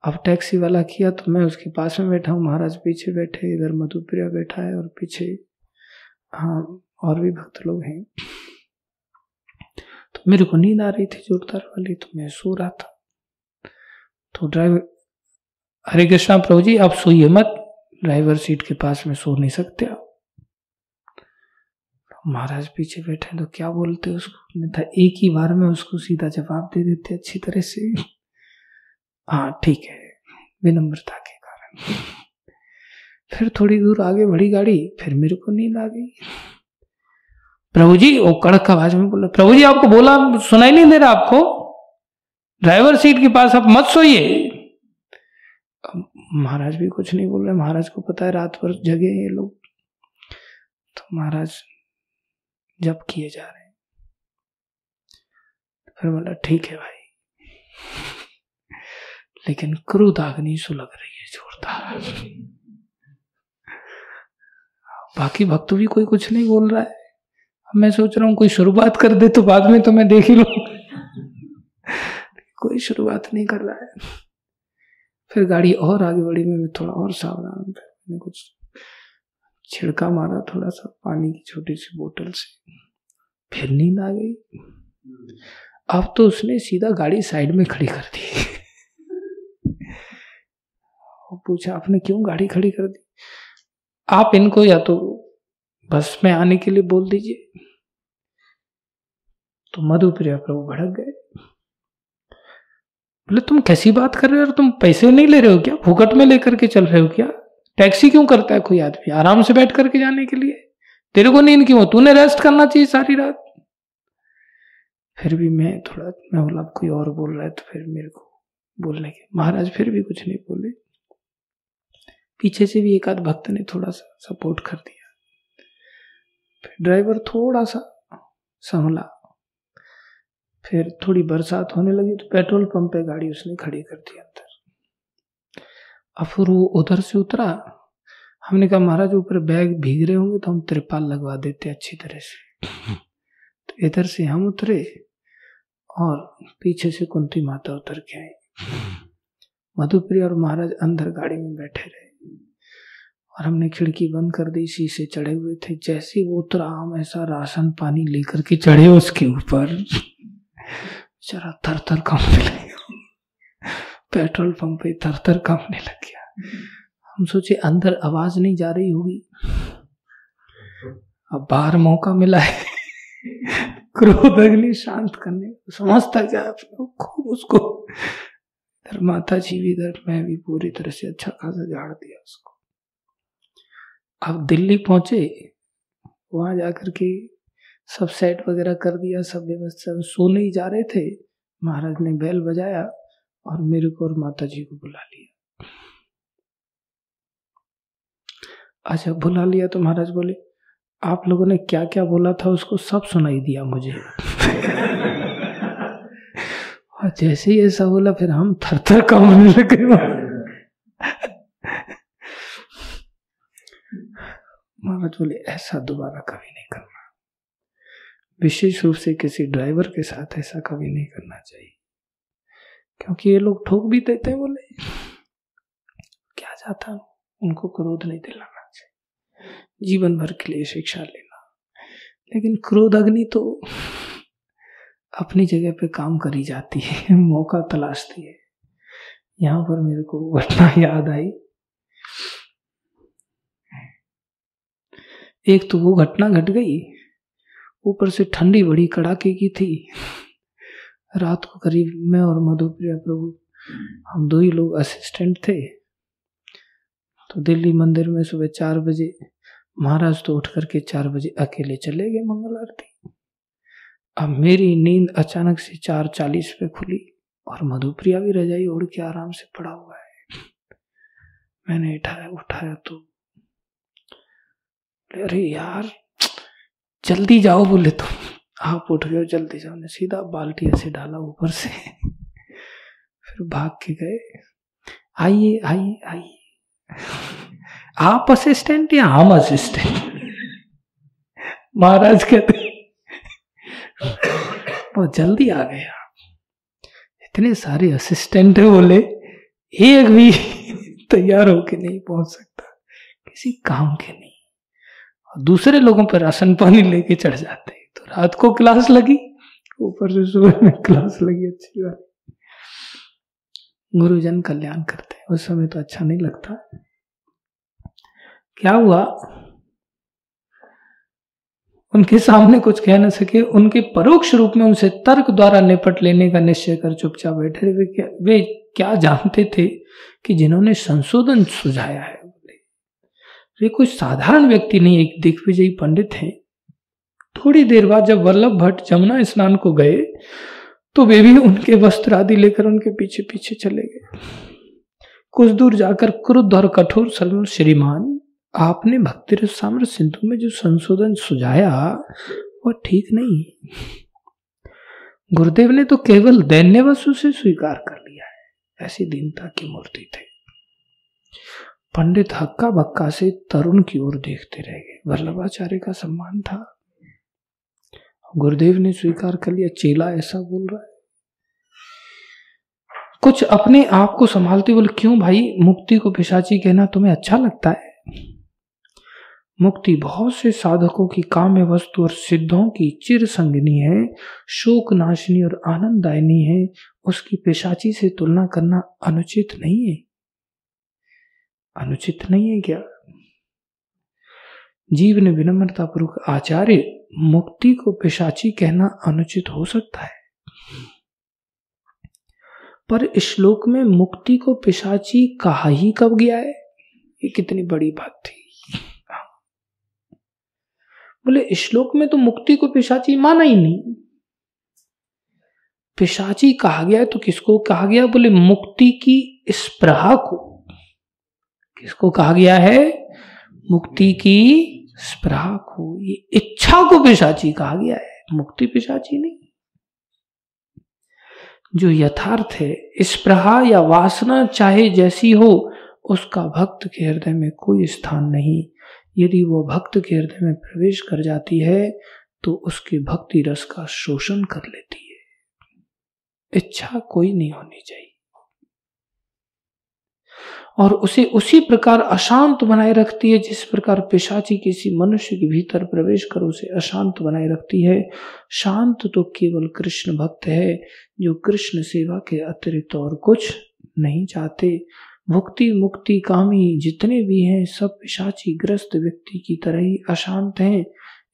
अब टैक्सी वाला किया तो मैं उसके पास में बैठा हूँ, महाराज पीछे बैठे, इधर मधुप्रिया बैठा है और पीछे हाँ और भी भक्त लोग हैं। तो मेरे को नींद आ रही थी जोरदार वाली तो मैं सो रहा था। तो ड्राइवर, हरे कृष्णा प्रभु जी, आप सोइए मत। ड्राइवर सीट के पास में सो नहीं सकते आप। महाराज पीछे बैठे हैं तो क्या बोलते उसको? था, एक ही बार में उसको सीधा जवाब दे देते अच्छी तरह से। हाँ ठीक है। विनम्रता के कारण। फिर थोड़ी दूर आगे बढ़ी गाड़ी, फिर मेरे को नींद आ गई। प्रभु जी वो कड़क आवाज़ में बोला प्रभु जी आपको बोला, सुनाई नहीं दे रहा आपको? ड्राइवर सीट के पास आप मत सोइए। महाराज भी कुछ नहीं बोल रहे, महाराज को पता है रात भर जगे ये लोग। तो महाराज जब किए जा रहे हैं। फिर बोला, ठीक है भाई। लेकिन क्रोध आग्नि सुलग रही है जोरदार। बाकी भक्त भी कोई कुछ नहीं बोल रहा है। मैं सोच रहा हूँ कोई शुरुआत कर दे तो बाद में तो मैं देख ही लू। कोई शुरुआत नहीं कर रहा है। फिर गाड़ी और आगे बढ़ी, में मैं थोड़ा और सावधान मैंने कुछ छिड़का मारा थोड़ा सा पानी की छोटी सी बोतल से। फिर नींद आ गई। अब तो उसने सीधा गाड़ी साइड में खड़ी कर दी। पूछा, आपने क्यों गाड़ी खड़ी कर दी? आप इनको या तो बस में आने के लिए बोल दीजिए। तो मधुप्रिया प्रभु भड़क गए। बोले, तुम कैसी बात कर रहे हो? तुम पैसे नहीं ले रहे हो क्या? फुकट में लेकर के चल रहे हो क्या? टैक्सी क्यों करता है कोई आदमी? आराम से बैठ करके जाने के लिए। तेरे को नींद क्यों? तूने रेस्ट करना चाहिए सारी रात। फिर भी मैं थोड़ा, मैं बोला कोई और बोल रहा है तो फिर मेरे को बोलने के महाराज फिर भी कुछ नहीं बोले। पीछे से भी एक आध भक्त ने थोड़ा सा सपोर्ट कर दिया। ड्राइवर थोड़ा सा संभला। फिर थोड़ी बरसात होने लगी तो पेट्रोल पंप पे गाड़ी उसने खड़ी कर दी अंदर। अब फिर वो उधर से उतरा। हमने कहा महाराज ऊपर बैग भीग रहे होंगे तो हम त्रिपाल लगवा देते अच्छी तरह से। तो इधर से हम उतरे और पीछे से कुंती माता उतर के आई। मधुप्रिया और महाराज अंदर गाड़ी में बैठे रहे। और हमने खिड़की बंद कर दी, शीशे चढ़े हुए थे। जैसे वो उतरा, हम ऐसा राशन पानी लेकर के चढ़े उसके ऊपर। जरा थर थर कांपने लगे। पेट्रोल पंप पे थर थर कांपने लग गया। हम सोचे, अंदर आवाज़ नहीं जा रही होगी। अब बाहर मौका मिला है। क्रोध, अग्नि शांत करने समझता क्या खूब उसको। माता जी भी, इधर मैं भी पूरी तरह से अच्छा खासा झाड़ दिया उसको। अब दिल्ली पहुँचे, वहाँ जाकर के सब सेट वगैरह कर दिया, सब व्यवस्था सोने ही जा रहे थे। महाराज ने बैल बजाया और मेरे को और माता जी को बुला लिया। अच्छा बुला लिया तो महाराज बोले, आप लोगों ने क्या क्या बोला था उसको सब सुनाई दिया मुझे। और जैसे ही ऐसा बोला, फिर हम थर थर कामने लगे। महाराज बोले ऐसा दोबारा कभी नहीं करना। विशेष रूप से किसी ड्राइवर के साथ ऐसा कभी नहीं करना चाहिए। क्योंकि ये लोग ठोक भी देते हैं बोले, क्या जाता उनको क्रोध नहीं दिलाना चाहिए। जीवन भर के लिए शिक्षा लेना। लेकिन क्रोध अग्नि तो अपनी जगह पे काम करी जाती है, मौका तलाशती है। यहाँ पर मेरे को घटना याद आई। एक तो वो घटना घट गई। ऊपर से ठंडी बड़ी कड़ाके की थी। रात को करीब मैं और मधुप्रिया प्रभु, हम दो ही लोग असिस्टेंट थे। तो दिल्ली मंदिर में सुबह चार बजे, महाराज तो उठ करके चार बजे अकेले चले गए मंगल आरती। अब मेरी नींद अचानक से चार चालीस पे खुली और मधुप्रिया भी रजाई ओढ़ के आराम से पड़ा हुआ है। मैंने उठाया उठाया तो अरे यार, जल्दी जाओ बोले तो। आप उठ गए जल्दी जाओ। ने सीधा बाल्टी ऐसे डाला ऊपर से। फिर भाग के गए। आइए आइए आइए। आप असिस्टेंट या हम असिस्टेंट महाराज कहते बहुत जल्दी आ गए आप। इतने सारे असिस्टेंट है बोले। एक भी तैयार होके नहीं पहुँच सकता। किसी काम के नहीं। दूसरे लोगों पर राशन पानी लेके चढ़ जाते तो रात को क्लास लगी, ऊपर से सुबह में क्लास लगी, अच्छी बात। गुरुजन कल्याण करते हैं। उस समय तो अच्छा नहीं लगता। क्या हुआ? उनके सामने कुछ कह न सके। उनके परोक्ष रूप में उनसे तर्क द्वारा निपट लेने का निश्चय कर चुपचाप बैठे वे क्या वे क्या जानते थे कि जिन्होंने संशोधन सुझाया है? वे कोई साधारण व्यक्ति नहीं, एक दिग्विजयी पंडित हैं। थोड़ी देर बाद जब वल्लभ भट्ट जमुना स्नान को गए तो वे भी उनके वस्त्र आदि लेकर उनके पीछे पीछे चले गए। कुछ दूर जाकर क्रुद्ध और कठोर सलमान श्रीमान, आपने भक्ति साम्र सिंधु में जो संशोधन सुझाया, वह ठीक नहीं गुरुदेव ने तो केवल दैन्य वस्तु से स्वीकार कर लिया है। ऐसी दीनता की मूर्ति थे। पंडित हक्का बक्का से तरुण की ओर देखते रह गए। वल्लभाचार्य का सम्मान था। गुरुदेव ने स्वीकार कर लिया, चेला ऐसा बोल रहा है। कुछ अपने आप को संभालते बोले, क्यों भाई, मुक्ति को पिशाची कहना तुम्हें अच्छा लगता है? मुक्ति बहुत से साधकों की काम्य वस्तु और सिद्धों की चिर संगनी है, शोक नाशनी और आनंददायनी है। उसकी पिशाची से तुलना करना अनुचित नहीं है। अनुचित नहीं है क्या? जीव ने विनम्रता पूर्वक आचार्य, मुक्ति को पिशाची कहना अनुचित हो सकता है। पर श्लोक में मुक्ति को पिशाची कहा ही कब गया है? ये कितनी बड़ी बात थी। बोले श्लोक में तो मुक्ति को पिशाची माना ही नहीं। पिशाची कहा गया है तो किसको कहा गया? बोले, मुक्ति की स्प्रहा को। किसको कहा गया है, मुक्ति की स्प्रहा को ये इच्छा को पिशाची कहा गया है, मुक्ति पिशाची नहीं। जो यथार्थ है स्प्रहा या वासना चाहे जैसी हो, उसका भक्त के हृदय में कोई स्थान नहीं। यदि वो भक्त के हृदय में प्रवेश कर जाती है तो उसके भक्ति रस का शोषण कर लेती है। इच्छा कोई नहीं होनी चाहिए। और उसे उसी प्रकार अशांत बनाए रखती है, जिस प्रकार पिशाची किसी मनुष्य के भीतर प्रवेश कर उसे अशांत बनाए रखती है। शांत तो केवल कृष्ण भक्त है, जो कृष्ण सेवा के अतिरिक्त और कुछ नहीं चाहते। भुक्ति मुक्ति कामी जितने भी हैं, सब पिशाची ग्रस्त व्यक्ति की तरह ही अशांत हैं।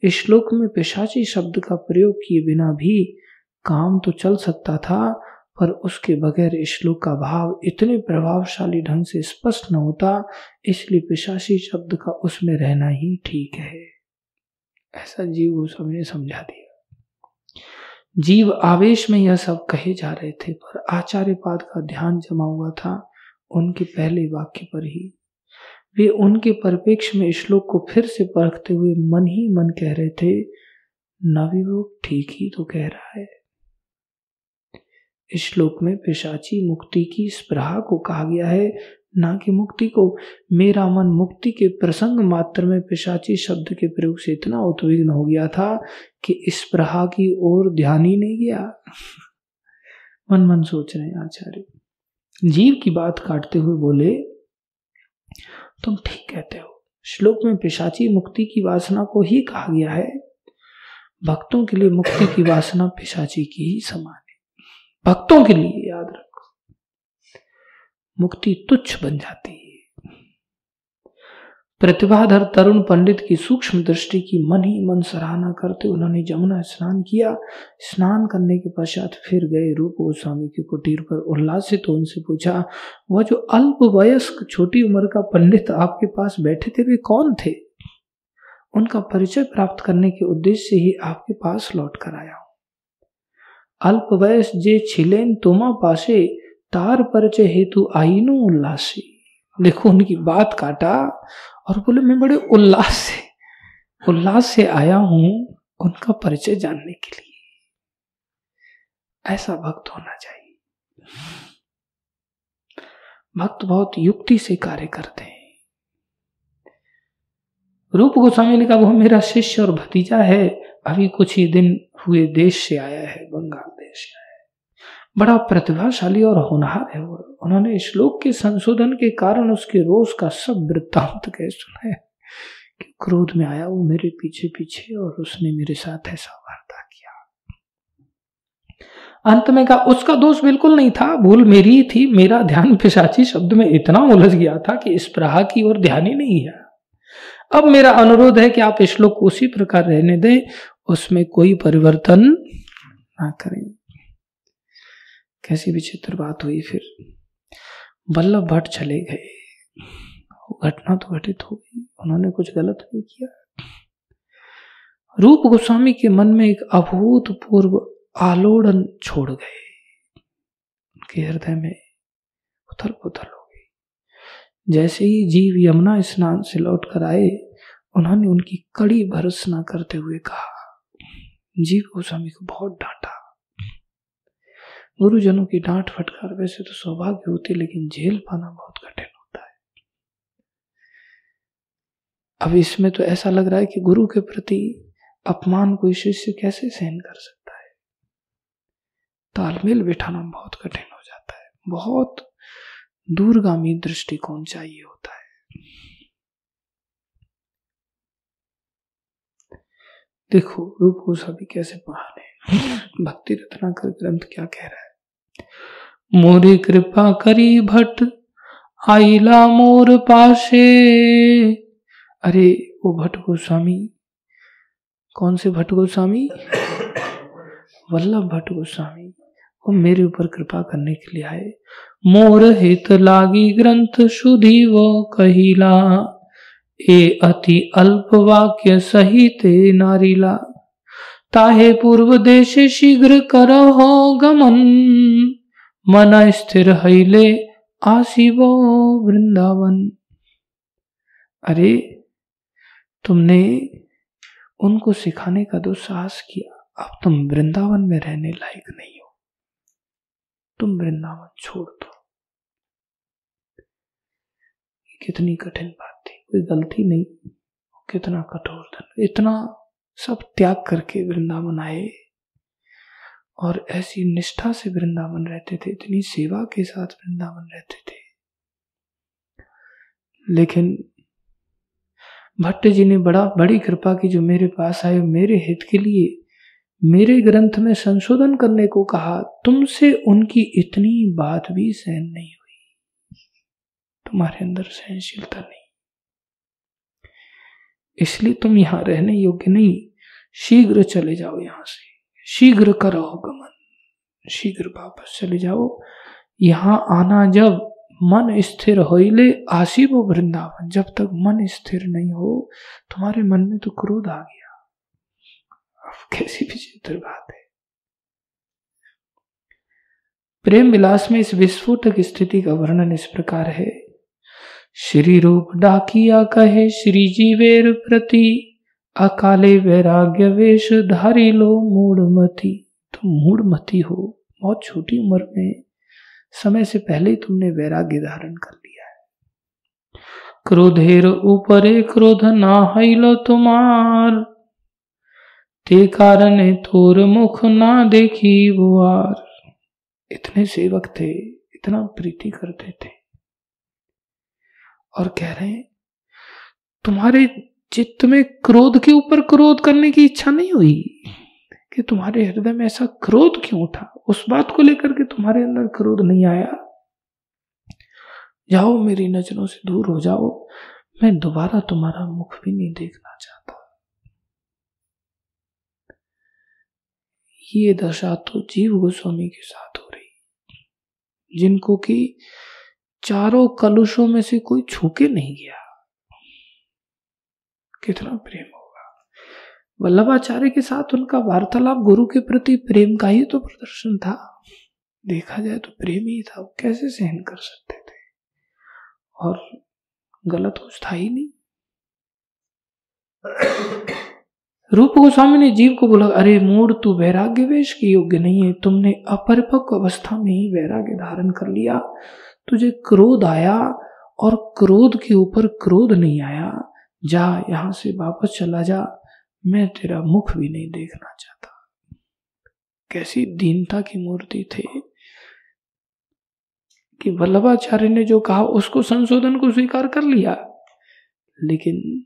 इस श्लोक में पिशाची शब्द का प्रयोग किए बिना भी काम तो चल सकता था पर उसके बगैर श्लोक का भाव इतने प्रभावशाली ढंग से स्पष्ट न होता, इसलिए पिशासी शब्द का उसमें रहना ही ठीक है। ऐसा जीव गोस्वामी ने समझा दिया। जीव आवेश में यह सब कहे जा रहे थे, पर आचार्य पाद का ध्यान जमा हुआ था उनके पहले वाक्य पर ही। वे उनके परिपेक्ष में श्लोक को फिर से परखते हुए मन ही मन कह रहे थे नविवोक ठीक ही तो कह रहा है। इस श्लोक में पिशाची मुक्ति की स्प्रहा को कहा गया है, ना कि मुक्ति को। मेरा मन मुक्ति के प्रसंग मात्र में पिशाची शब्द के प्रयोग से इतना उद्विग्न हो गया था कि इस प्रहा की ओर ध्यान ही नहीं गया। मन मन सोच रहे आचार्य। जीव की बात काटते हुए बोले, तुम ठीक कहते हो। श्लोक में पिशाची मुक्ति की वासना को ही कहा गया है। भक्तों के लिए मुक्ति की वासना पिशाची की ही समान भक्तों के लिए याद रखो। मुक्ति तुच्छ बन जाती है। प्रतिभाधर तरुण पंडित की सूक्ष्म दृष्टि की मन ही मन सराहना करते उन्होंने जमुना स्नान किया। स्नान करने के पश्चात फिर गए रूप गोस्वामी के कुटीर पर। उल्लासित तो उनसे पूछा, वह जो अल्प वयस्क छोटी उम्र का पंडित आपके पास बैठे थे, वे कौन थे? उनका परिचय प्राप्त करने के उद्देश्य से ही आपके पास लौट कर आया। हूँ अल्प वयस जे छिलेन तुमा पासे, तार परिचय हेतु आईनो उल्लासी। देखो उनकी बात काटा और बोले, मैं बड़े उल्लास से उल्लास से आया हूँ उनका परिचय जानने के लिए। ऐसा भक्त होना चाहिए। भक्त बहुत युक्ति से कार्य करते हैं। रूप गोस्वामी ने कहा, वो मेरा शिष्य और भतीजा है। अभी कुछ ही दिन हुए देश से आया है, बंगाल देश से आया है। बड़ा प्रतिभाशाली और होनहार है वो। उन्होंने श्लोक के संशोधन के कारण उसके रोज का सब वृत्तांत कह, सुना है कि क्रोध में आया वो मेरे पीछे पीछे और उसने मेरे साथ ऐसा वार्ता किया। अंत में कहा, उसका दोष बिल्कुल नहीं था। भूल मेरी ही थी। मेरा ध्यान पिशाची शब्द में इतना उलझ गया था कि इस प्रहा की ओर ध्यान ही नहीं है। अब मेरा अनुरोध है कि आप श्लोक को उसी प्रकार रहने दें, उसमें कोई परिवर्तन ना करें। कैसी विचित्र बात हुई फिर। बल्लभ भट्ट चले गए। घटना तो घटित हो गई। उन्होंने कुछ गलत नहीं किया। रूप गोस्वामी के मन में एक अभूतपूर्व आलोड़न छोड़ गए। उनके हृदय में उथल पुथल जैसे ही जीव यमुना स्नान से लौट कर आए, उन्होंने उनकी कड़ी भर्सना करते हुए कहा, जीव गोस्वामी को बहुत डांटा। गुरुजनों की डांट फटकार वैसे तो सौभाग्य होती, लेकिन झेल पाना बहुत कठिन होता है। अब इसमें तो ऐसा लग रहा है कि गुरु के प्रति अपमान कोई शिष्य कैसे सहन कर सकता है? तालमेल बिठाना बहुत कठिन हो जाता है। बहुत दूरगामी दृष्टिकोण चाहिए होता है। देखो, रूप गोस्वामी कैसे है। भक्ति रत्नाकर ग्रंथ क्या कह रहा है? मोरे कृपा करी भट्ट, आईला मोर पाशे। अरे, वो भट्ट गोस्वामी, कौन से भट्ट गोस्वामी? वल्लभ भट्ट गोस्वामी। वो मेरे ऊपर कृपा करने के लिए आए। मोर हित लागी ग्रंथ शुद्धि वो कहिला। ए अति अल्प वाक्य सहित नारीला। ताहे पूर्व देश शीघ्र कर हो गमन। मन स्थिर हैले आशिवो वृंदावन। अरे, तुमने उनको सिखाने का दुस्साहस किया। अब तुम वृंदावन में रहने लायक नहीं तुम वृंदावन छोड़ दो। कितनी कठिन बात थी। कोई गलती नहीं। कितना कठोर धन। इतना सब त्याग करके वृंदावन आए। और ऐसी निष्ठा से वृंदावन रहते थे। इतनी सेवा के साथ वृंदावन रहते थे। लेकिन भट्ट जी ने बड़ा, बड़ी कृपा की जो मेरे पास आए, मेरे हित के लिए मेरे ग्रंथ में संशोधन करने को कहा, तुमसे उनकी इतनी बात भी सहन नहीं हुई। तुम्हारे अंदर सहनशीलता नहीं। इसलिए तुम यहाँ रहने योग्य नहीं। शीघ्र चले जाओ यहाँ से। शीघ्र करो गमन। शीघ्र वापस चले जाओ। यहाँ आना जब मन स्थिर हो ले वो वृंदावन। जब तक मन स्थिर नहीं हो, तुम्हारे मन में तो क्रोध आ गया। कैसी विचित्र बात है। प्रेम विलास में इस विस्फोटक स्थिति का वर्णन इस प्रकार है। श्री रूप डाकिया कहे, श्री जीवेर प्रति अकाले वैराग्य वेश धारी लो मूढ़मती। तुम मूढ़मती हो, बहुत छोटी उम्र में। समय से पहले तुमने वैराग्य धारण कर लिया है। क्रोधेर ऊपरे क्रोध ना लो तुम्हार। ते कारण तोर मुख ना देखी बुआर इतने सेवक थे, इतना प्रीति करते थे। और कह रहे हैं, तुम्हारे चित्त में क्रोध के ऊपर क्रोध करने की इच्छा नहीं हुई? कि तुम्हारे हृदय में ऐसा क्रोध क्यों उठा? उस बात को लेकर के तुम्हारे अंदर क्रोध नहीं आया। जाओ मेरी नज़रों से दूर हो जाओ, मैं दोबारा तुम्हारा मुख भी नहीं देखना चाहता। ये दशा तो जीव गोस्वामी के साथ हो रही जिनको कि चारों कलुषों में से कोई छूके नहीं गया। कितना प्रेम होगा। वल्लभाचार्य के साथ उनका वार्तालाप गुरु के प्रति प्रेम का ही तो प्रदर्शन था। देखा जाए तो प्रेम ही था, वो कैसे सहन कर सकते थे? और गलत कुछ था ही नहीं। रूप गोस्वामी ने जीव को बोला, अरे मूड तू वैराग्य वेश के योग्य नहीं है। तुमने अपरिपक्व अवस्था में ही वैराग्य धारण कर लिया। तुझे क्रोध आया और क्रोध के ऊपर क्रोध नहीं आया। जा, यहाँ से वापस चला जा। मैं तेरा मुख भी नहीं देखना चाहता। कैसी दीनता की मूर्ति थे कि वल्लभाचार्य ने जो कहा, उसको संशोधन को स्वीकार कर लिया। लेकिन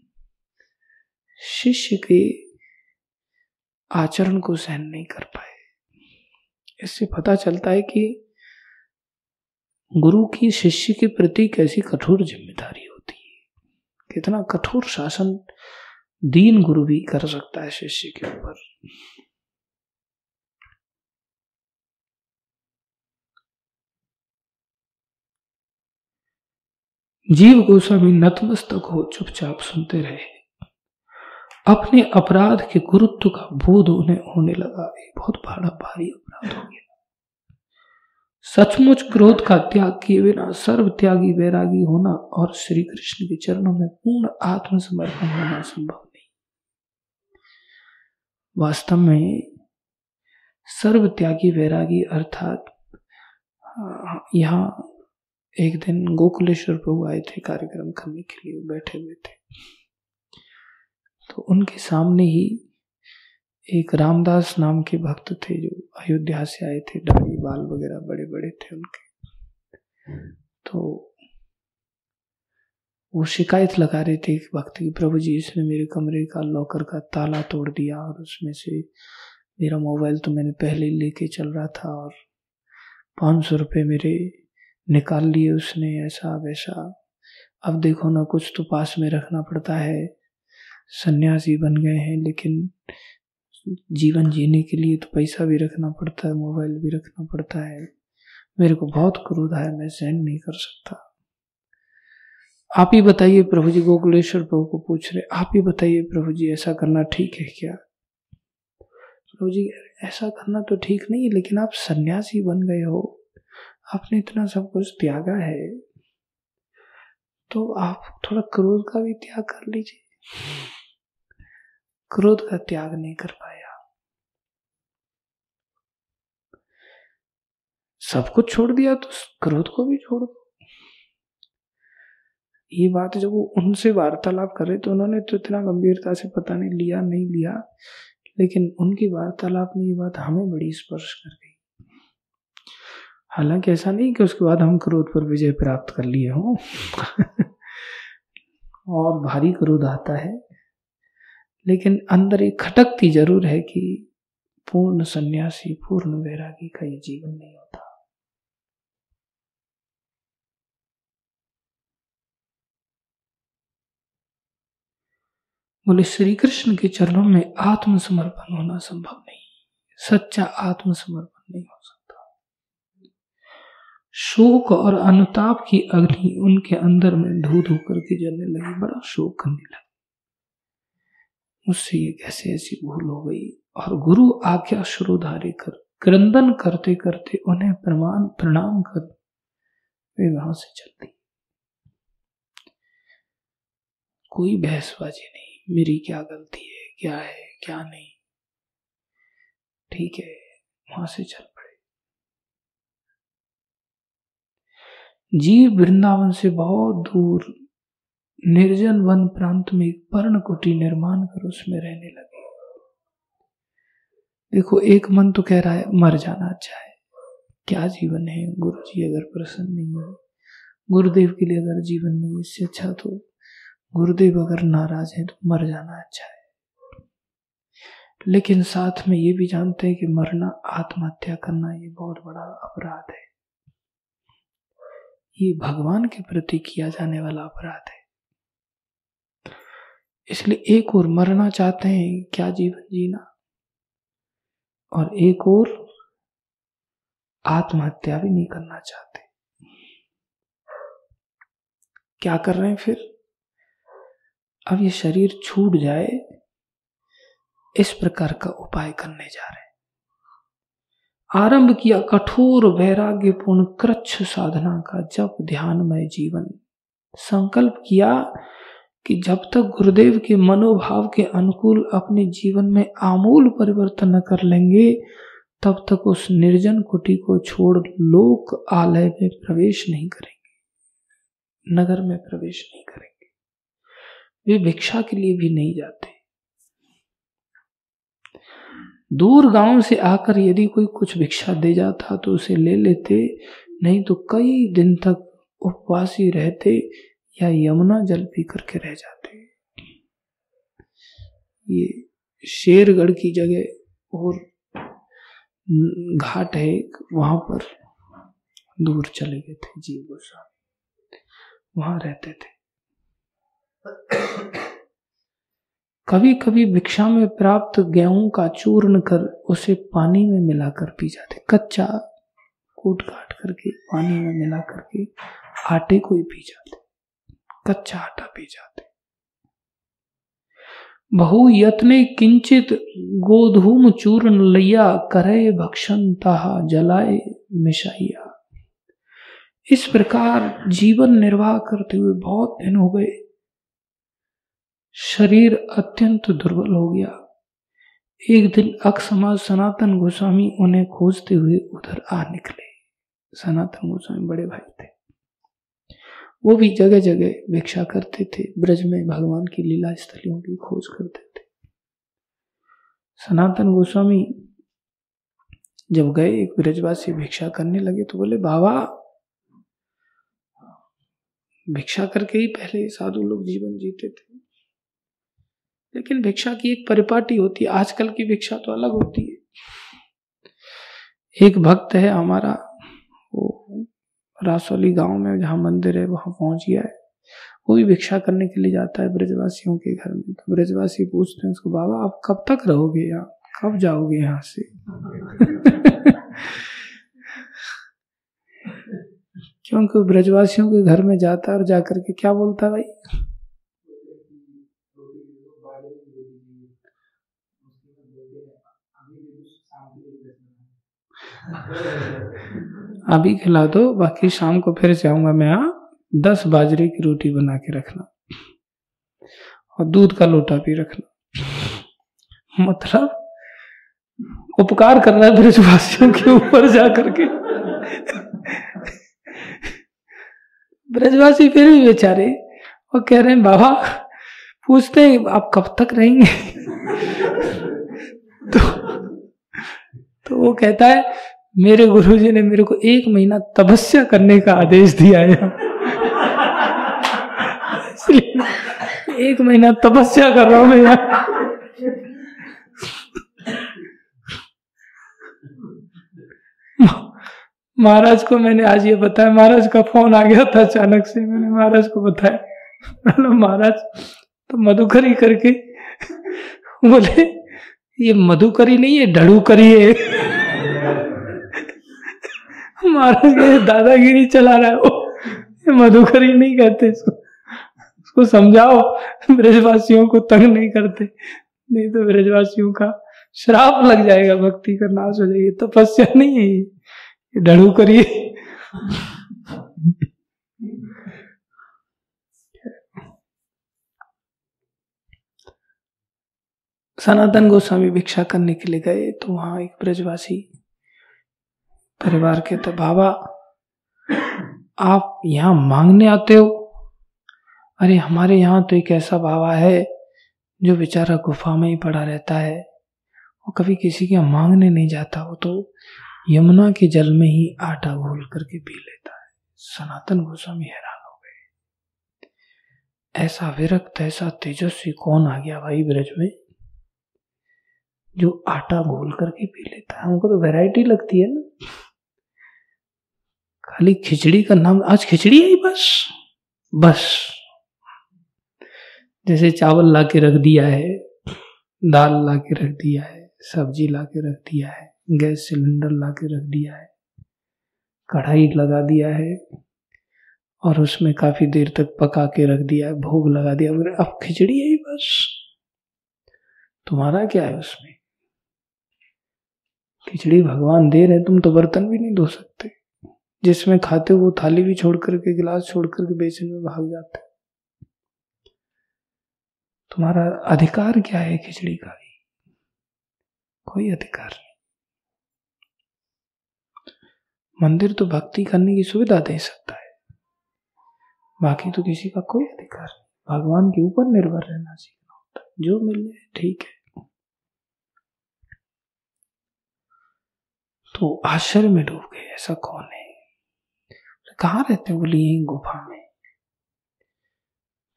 शिष्य के आचरण को सहन नहीं कर पाए। इससे पता चलता है कि गुरु की शिष्य के प्रति कैसी कठोर ज़िम्मेदारी होती है। कितना कठोर शासन दीन गुरु भी कर सकता है शिष्य के ऊपर। जीव गोस्वामी नतमस्तक हो, चुपचाप सुनते रहे। अपने अपराध के गुरुत्व का बोध उन्हें होने लगा। ये बहुत बड़ा भारी अपराध हो गया। सचमुच क्रोध का त्याग किए बिना सर्व त्यागी वैरागी होना और श्री कृष्ण के चरणों में पूर्ण आत्मसमर्पण होना संभव नहीं। वास्तव में सर्व त्यागी वैरागी अर्थात यहाँ एक दिन गोकुलेश्वर प्रभु आए थे कार्यक्रम करने के लिए, बैठे हुए थे। तो उनके सामने ही एक रामदास नाम के भक्त थे जो अयोध्या से आए थे। दाढ़ी, बाल वगैरह बड़े बड़े थे उनके। तो वो शिकायत लगा रहे थे एक भक्त की, प्रभु जी, इसने मेरे कमरे का लॉकर का ताला तोड़ दिया और उसमें से मेरा मोबाइल तो मैंने पहले लेके चल रहा था और पाँच सौ रुपये मेरे निकाल लिए उसने ऐसा वैसा अब देखो ना, कुछ तो पास में रखना पड़ता है। सन्यासी बन गए हैं, लेकिन जीवन जीने के लिए तो पैसा भी रखना पड़ता है, मोबाइल भी रखना पड़ता है। मेरे को बहुत क्रोध है, मैं सहन नहीं कर सकता। आप ही बताइए प्रभु जी, गोकुलेश्वर प्रभु को पूछ रहे आप ही बताइए प्रभु जी, ऐसा करना ठीक है क्या? प्रभु जी, ऐसा करना तो ठीक नहीं है, लेकिन आप सन्यासी बन गए हो। आपने इतना सब कुछ त्यागा है। तो आप थोड़ा क्रोध का भी त्याग कर लीजिए। क्रोध का त्याग नहीं कर पाया। सब कुछ छोड़ दिया तो क्रोध को भी छोड़ दो। ये बात जब वो उनसे वार्तालाप करे तो उन्होंने तो इतना गंभीरता से पता नहीं लिया नहीं लिया, लेकिन उनकी वार्तालाप में ये बात हमें बड़ी स्पर्श कर गई। हालाँकि ऐसा नहीं कि उसके बाद हम क्रोध पर विजय प्राप्त कर लिए हों। और भारी क्रोध आता है। लेकिन अंदर एक खटकती ज़रूर है कि पूर्ण सन्यासी, पूर्ण वैरागी का ये जीवन नहीं होता। बोले श्री कृष्ण के चरणों में आत्मसमर्पण होना संभव नहीं। सच्चा आत्मसमर्पण नहीं हो सकता। शोक और अनुताप की अग्नि उनके अंदर में धू धू करके जलने लगी। बड़ा शोक करने लगी। मुझसे ये कैसे ऐसी भूल हो गई? और गुरु आज्ञा शुरू धारे कर, क्रंदन करते करते उन्हें प्रमाण, प्रणाम कर, वे वहाँ से चलती कोई बहसबाजी नहीं। मेरी क्या गलती है? क्या है? क्या नहीं? ठीक है, वहाँ से चल पड़े जीव वृंदावन से बहुत दूर, निर्जन वन प्रांत में एक पर्ण कुटी निर्माण कर उसमें रहने लगे। देखो, एक मन तो कह रहा है, मर जाना अच्छा है। क्या जीवन है? गुरु जी अगर प्रसन्न नहीं है गुरुदेव के लिए अगर जीवन नहीं इससे अच्छा तो गुरुदेव अगर नाराज़ है तो मर जाना अच्छा है। लेकिन साथ में ये भी जानते हैं कि मरना, आत्महत्या करना, ये बहुत बड़ा अपराध है। ये भगवान के प्रति किया जाने वाला अपराध है। इसलिए एक और मरना चाहते हैं, क्या जीवन जीना? और एक और आत्महत्या भी नहीं करना चाहते। क्या कर रहे हैं फिर? अब ये शरीर छूट जाए, इस प्रकार का उपाय करने जा रहे हैं। आरंभ किया कठोर वैराग्यपूर्ण कृच्छ साधना का जब ध्यानमय जीवन। संकल्प किया कि जब तक गुरुदेव के मनोभाव के अनुकूल अपने जीवन में आमूल परिवर्तन न कर लेंगे, तब तक उस निर्जन कुटी को छोड़ लोक आलय में प्रवेश नहीं करेंगे, नगर में प्रवेश नहीं करेंगे। वे भिक्षा के लिए भी नहीं जाते। दूर गाँव से आकर यदि कोई कुछ भिक्षा दे जाता तो उसे ले लेते, नहीं तो कई दिन तक उपवासी रहते या यमुना जल पी करके रह जाते। ये शेरगढ़ की जगह और घाट है, वहाँ पर दूर चले गए थे जीव गोस्वामी वहाँ रहते थे। कभी कभी भिक्षा में प्राप्त गेहूँ का चूर्ण कर उसे पानी में मिलाकर पी जाते। कच्चा कूट काट करके पानी में मिला करके आटे को ही पी जाते। कच्चा आटा पी जाते। बहु यत्ने किंचित गोधूम चूर्ण लिया, करे भक्षण तहा जलाए मिशाइया। इस प्रकार जीवन निर्वाह करते हुए बहुत दिन हो गए। शरीर अत्यंत दुर्बल हो गया। एक दिन अक्षमाज सनातन गोस्वामी उन्हें खोजते हुए उधर आ निकले। सनातन गोस्वामी बड़े भाई थे। वो भी जगह जगह भिक्षा करते थे, ब्रज में भगवान की लीला स्थलियों की खोज करते थे। सनातन गोस्वामी जब गए, एक ब्रजवासी भिक्षा करने लगे तो बोले, बाबा, भिक्षा करके ही पहले साधु लोग जीवन जीते थे। लेकिन भिक्षा की एक परिपाटी होती है। आजकल की भिक्षा तो अलग होती है। एक भक्त है हमारा, वो रासौली गाँव में जहाँ मंदिर है, वहाँ पहुँच गया है। वो भी भिक्षा करने के लिए जाता है ब्रजवासियों के घर में। तो ब्रजवासी पूछते हैं उसको, बाबा, आप कब तक रहोगे यहाँ? कब जाओगे यहाँ से? क्योंकि ब्रजवासियों के घर में जाता है और जाकर के क्या बोलता है भाई? अभी खिला दो, बाकी शाम को फिर से आऊँगा मैं यहाँ दस बाजरे की रोटी बना के रखना और दूध का लोटा भी रखना। मतलब उपकार कर रहा है ब्रजवासियों के ऊपर जाकर के। ब्रजवासी फिर भी बेचारे, वो कह रहे हैं, बाबा, पूछते हैं, आप कब तक रहेंगे? तो तो वो कहता है मेरे गुरुजी ने मेरे को एक महीना तपस्या करने का आदेश दिया है। एक महीना तपस्या कर रहा हूँ मैं यहाँ महाराज को मैंने आज ये बताया, महाराज का फ़ोन आ गया था अचानक से, मैंने महाराज को बताया। महाराज तो मधुकरी करके बोले, ये मधुकरी नहीं है ढड़ूकरी है। महाराज दादागिरी चला रहा है वो। मधुकरी नहीं कहते इसको। उसको समझाओ, ब्रजवासियों को तंग नहीं करते। नहीं तो ब्रजवासियों का श्राप लग जाएगा, भक्ति का नाश हो जाएगी। तपस्या तो नहीं है ये। ढड़ू करिए। सनातन गोस्वामी भिक्षा करने के लिए गए तो वहाँ एक ब्रजवासी परिवार के तो बाबा, आप यहाँ मांगने आते हो? अरे, हमारे यहाँ तो एक ऐसा बाबा है, जो बेचारा गुफा में ही पड़ा रहता है। वो कभी किसी के मांगने नहीं जाता, वो तो यमुना के जल में ही आटा घोल करके पी लेता है। सनातन गोस्वामी हैरान हो गए। ऐसा विरक्त, ऐसा तेजस्वी कौन आ गया भाई ब्रज में, जो आटा घोल करके पी लेता है? हमको तो वैरायटी लगती है ना। खाली खिचड़ी का नाम, आज खिचड़ी है बस। बस। जैसे चावल ला के रख दिया है, दाल ला के रख दिया है, सब्ज़ी ला के रख दिया है, गैस सिलेंडर ला के रख दिया है, कढ़ाई लगा दिया है, और उसमें काफ़ी देर तक पका के रख दिया है, भोग लगा दिया अब खिचड़ी है ही बस। तुम्हारा क्या है उसमें? खिचड़ी भगवान दे रहे तुम तो बर्तन भी नहीं धो सकते। जिसमें खाते वो थाली भी छोड़ करके, गिलास छोड़ करके बेचने में भाग जाते तुम्हारा अधिकार क्या है खिचड़ी का? भी कोई अधिकार नहीं। मंदिर तो भक्ति करने की सुविधा दे सकता है। बाकी तो किसी का कोई अधिकार नहीं। भगवान के ऊपर निर्भर रहना सीखना होता है। जो मिल जाए, ठीक है। तो आश्चर्य में डूब गए, ऐसा कौन है? कहा रहते बोली, यही गुफा में।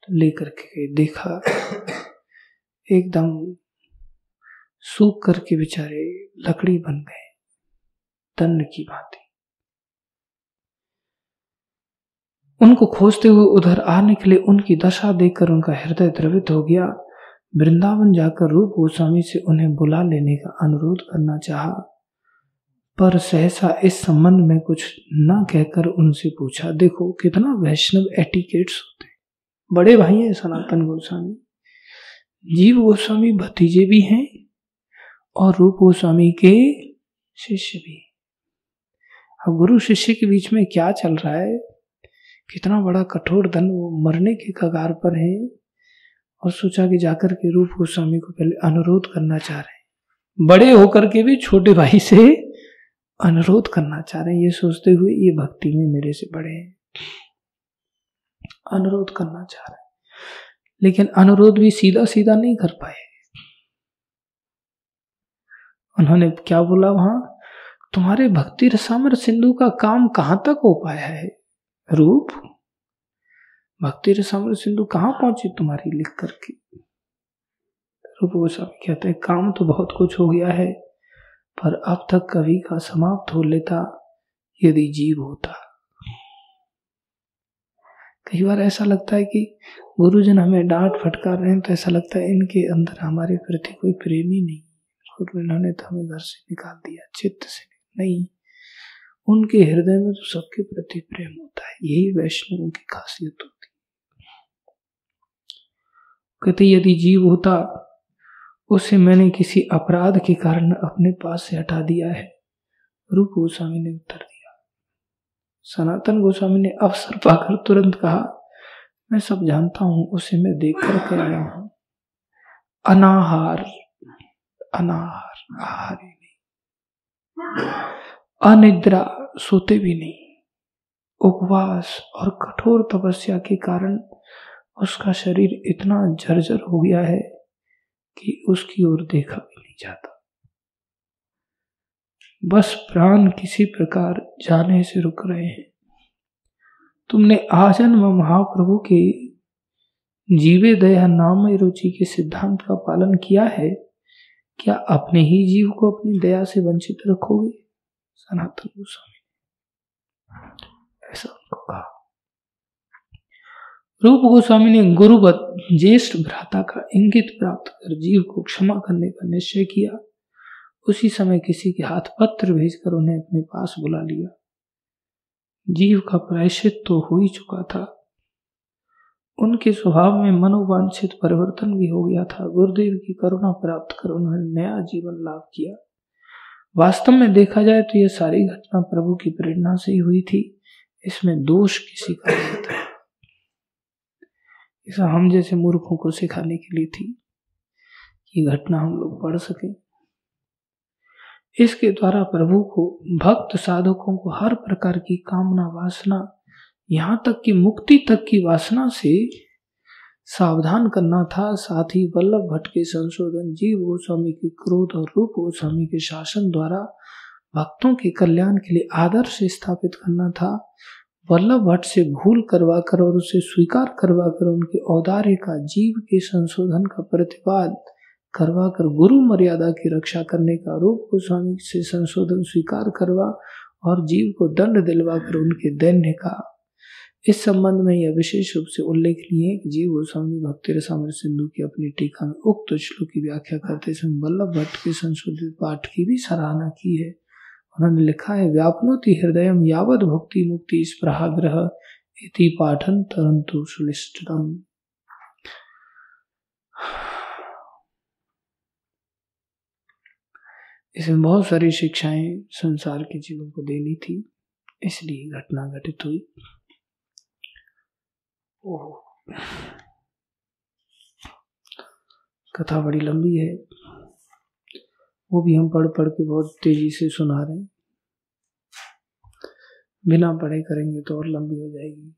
तो लेकर के देखा, एकदम सूख करके बेचारे लकड़ी बन गए। दंड की भांति। उनको खोजते हुए उधर आने के लिए उनकी दशा देखकर उनका हृदय द्रवित हो गया। वृंदावन जाकर रूप गोस्वामी से उन्हें बुला लेने का अनुरोध करना चाहा। पर सहसा इस संबंध में कुछ न कहकर उनसे पूछा, देखो, कितना वैष्णव एटिकेट्स होते बड़े भाई हैं सनातन गोस्वामी। जीव गोस्वामी भतीजे भी हैं और रूप गोस्वामी के शिष्य भी अब गुरु शिष्य के बीच में क्या चल रहा है? कितना बड़ा कठोर धन वो मरने के कगार पर है और सोचा कि जाकर के रूप गोस्वामी को पहले अनुरोध करना चाह रहे हैं। बड़े होकर के भी छोटे भाई से अनुरोध करना चाह रहे हैं, ये सोचते हुए ये भक्ति में मेरे से बड़े हैं। अनुरोध करना चाह रहे हैं। लेकिन अनुरोध भी सीधा सीधा नहीं कर पाए। उन्होंने क्या बोला वहाँ? तुम्हारे भक्ति रसामर सिंधु का काम कहाँ तक हो पाया है? रूप? भक्ति रसामर सिंधु कहाँ पहुँची तुम्हारी लिख करके? रूप गोस्वामी कहते हैं, काम तो बहुत कुछ हो गया है। पर अब तक कवि का समाप्त हो लेता यदि जीव होता। कई बार ऐसा लगता है कि गुरुजन हमें डांट फटकार रहे हैं तो ऐसा लगता है इनके अंदर हमारे प्रति कोई प्रेम ही नहीं गुरु इन्होंने तो हमें घर से निकाल दिया, चित्त से नहीं। उनके हृदय में तो सबके प्रति प्रेम होता है, यही वैष्णवों की खासियत होती कहते यदि जीव होता उसे मैंने किसी अपराध के कारण अपने पास से हटा दिया है। रूप गोस्वामी ने उत्तर दिया। सनातन गोस्वामी ने अवसर पाकर तुरंत कहा, मैं सब जानता हूँ, उसे मैं देख कर रहा हूँ। अनाहार अनाहार, आहार ही नहीं। अनिद्रा, सोते भी नहीं। उपवास और कठोर तपस्या के कारण उसका शरीर इतना जर्जर हो गया है कि उसकी ओर देखा भी नहीं जाता। बस प्राण किसी प्रकार जाने से रुक रहे हैं। तुमने आजन्म महाप्रभु के जीवे दया नाम रुचि के सिद्धांत का पालन किया है, क्या अपने ही जीव को अपनी दया से वंचित रखोगे? सनातन गोस्वामी ऐसा उनको कहा। रूप गोस्वामी ने गुरुवत, ज्येष्ठ भ्राता का इंगित प्राप्त कर जीव को क्षमा करने का निश्चय किया। उसी समय किसी के हाथ पत्र भेजकर उन्हें अपने पास बुला लिया। जीव का प्रायश्चित तो हो ही चुका था। उनके स्वभाव में मनोवांछित परिवर्तन भी हो गया था। गुरुदेव की करुणा प्राप्त कर उन्होंने नया जीवन लाभ किया। वास्तव में देखा जाए तो यह सारी घटना प्रभु की प्रेरणा से ही हुई थी। इसमें दोष किसी का नहीं था। ऐसा हम जैसे मूर्खों को सिखाने के लिए थी ये घटना हम लोग पढ़ सके। इसके द्वारा प्रभु को, भक्त साधकों को हर प्रकार की कामना वासना, यहाँ तक कि मुक्ति तक की वासना से सावधान करना था। साथ ही वल्लभ भट्ट के संशोधन, जीव गोस्वामी के क्रोध और रूप गोस्वामी के शासन द्वारा भक्तों के कल्याण के लिए आदर्श स्थापित करना था। वल्लभ भट्ट से भूल करवा कर और उसे स्वीकार करवा कर उनके औदार्य का, जीव के संशोधन का प्रतिपाद करवा कर गुरु मर्यादा की रक्षा करने का रूप गोस्वामी से संशोधन स्वीकार करवा और जीव को दंड दिलवा कर उनके दैन्य का। इस संबंध में यह विशेष रूप से उल्लेखनीय है कि जीव गोस्वामी भक्ति रसामर सिंधु की अपनी टीका में उक्त श्लोक की व्याख्या करते समय वल्लभ भट्ट के संशोधित पाठ की भी सराहना की है। उन्होंने लिखा है, व्यापनोति हृदय यावत भक्ति मुक्ति स्प्रहाग्रह इति पाठन तरंतु सुलिष्टम इसमें बहुत सारी शिक्षाएँ संसार के जीवन को देनी थी, इसलिए घटना घटित हुई। कथा बड़ी लंबी है। वो भी हम पढ़ पढ़ के बहुत तेज़ी से सुना रहे हैं। बिना पढ़े करेंगे तो और लंबी हो जाएगी।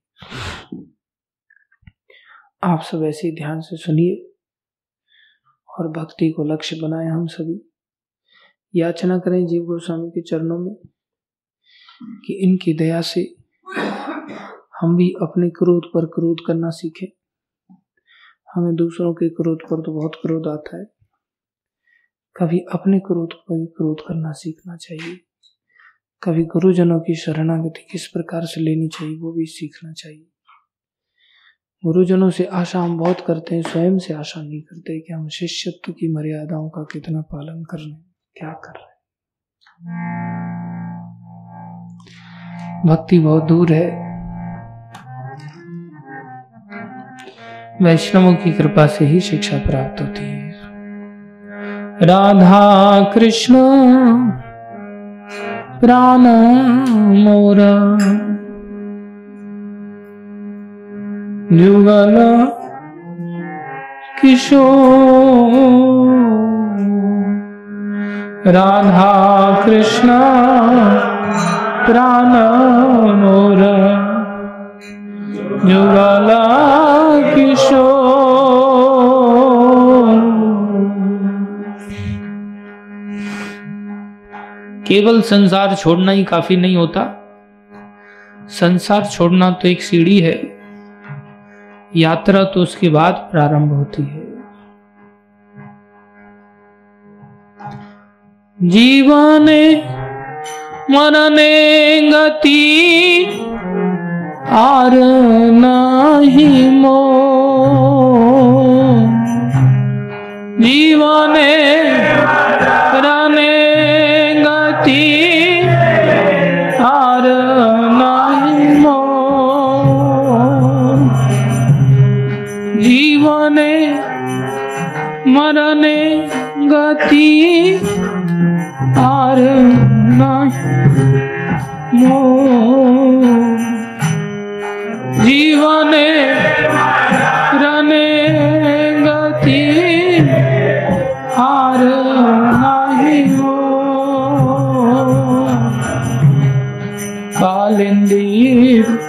आप सब ऐसे ध्यान से सुनिए और भक्ति को लक्ष्य बनाए हम सभी। याचना करें जीव गोस्वामी के चरणों में कि इनकी दया से हम भी अपने क्रोध पर क्रोध करना सीखें। हमें दूसरों के क्रोध पर तो बहुत क्रोध आता है। कभी अपने क्रोध को भी क्रोध करना सीखना चाहिए। कभी गुरुजनों की शरणागति किस प्रकार से लेनी चाहिए, वो भी सीखना चाहिए। गुरुजनों से आशा हम बहुत करते हैं, स्वयं से आशा नहीं करते कि हम शिष्यत्व की मर्यादाओं का कितना पालन कर रहे हैं, क्या कर रहे हैं। भक्ति बहुत दूर है। वैष्णवों की कृपा से ही शिक्षा प्राप्त होती है। राधा कृष्ण प्राण मोरा। युगल किशोर। राधा कृष्ण प्राण मोरा। युगल किशोर। केवल संसार छोड़ना ही काफ़ी नहीं होता। संसार छोड़ना तो एक सीढ़ी है। यात्रा तो उसके बाद प्रारंभ होती है। जीवन मरने गति आर नहीं मो जीवन रने गति आर मो जीवने मरने गति आर नहीं मो जीवने रने in the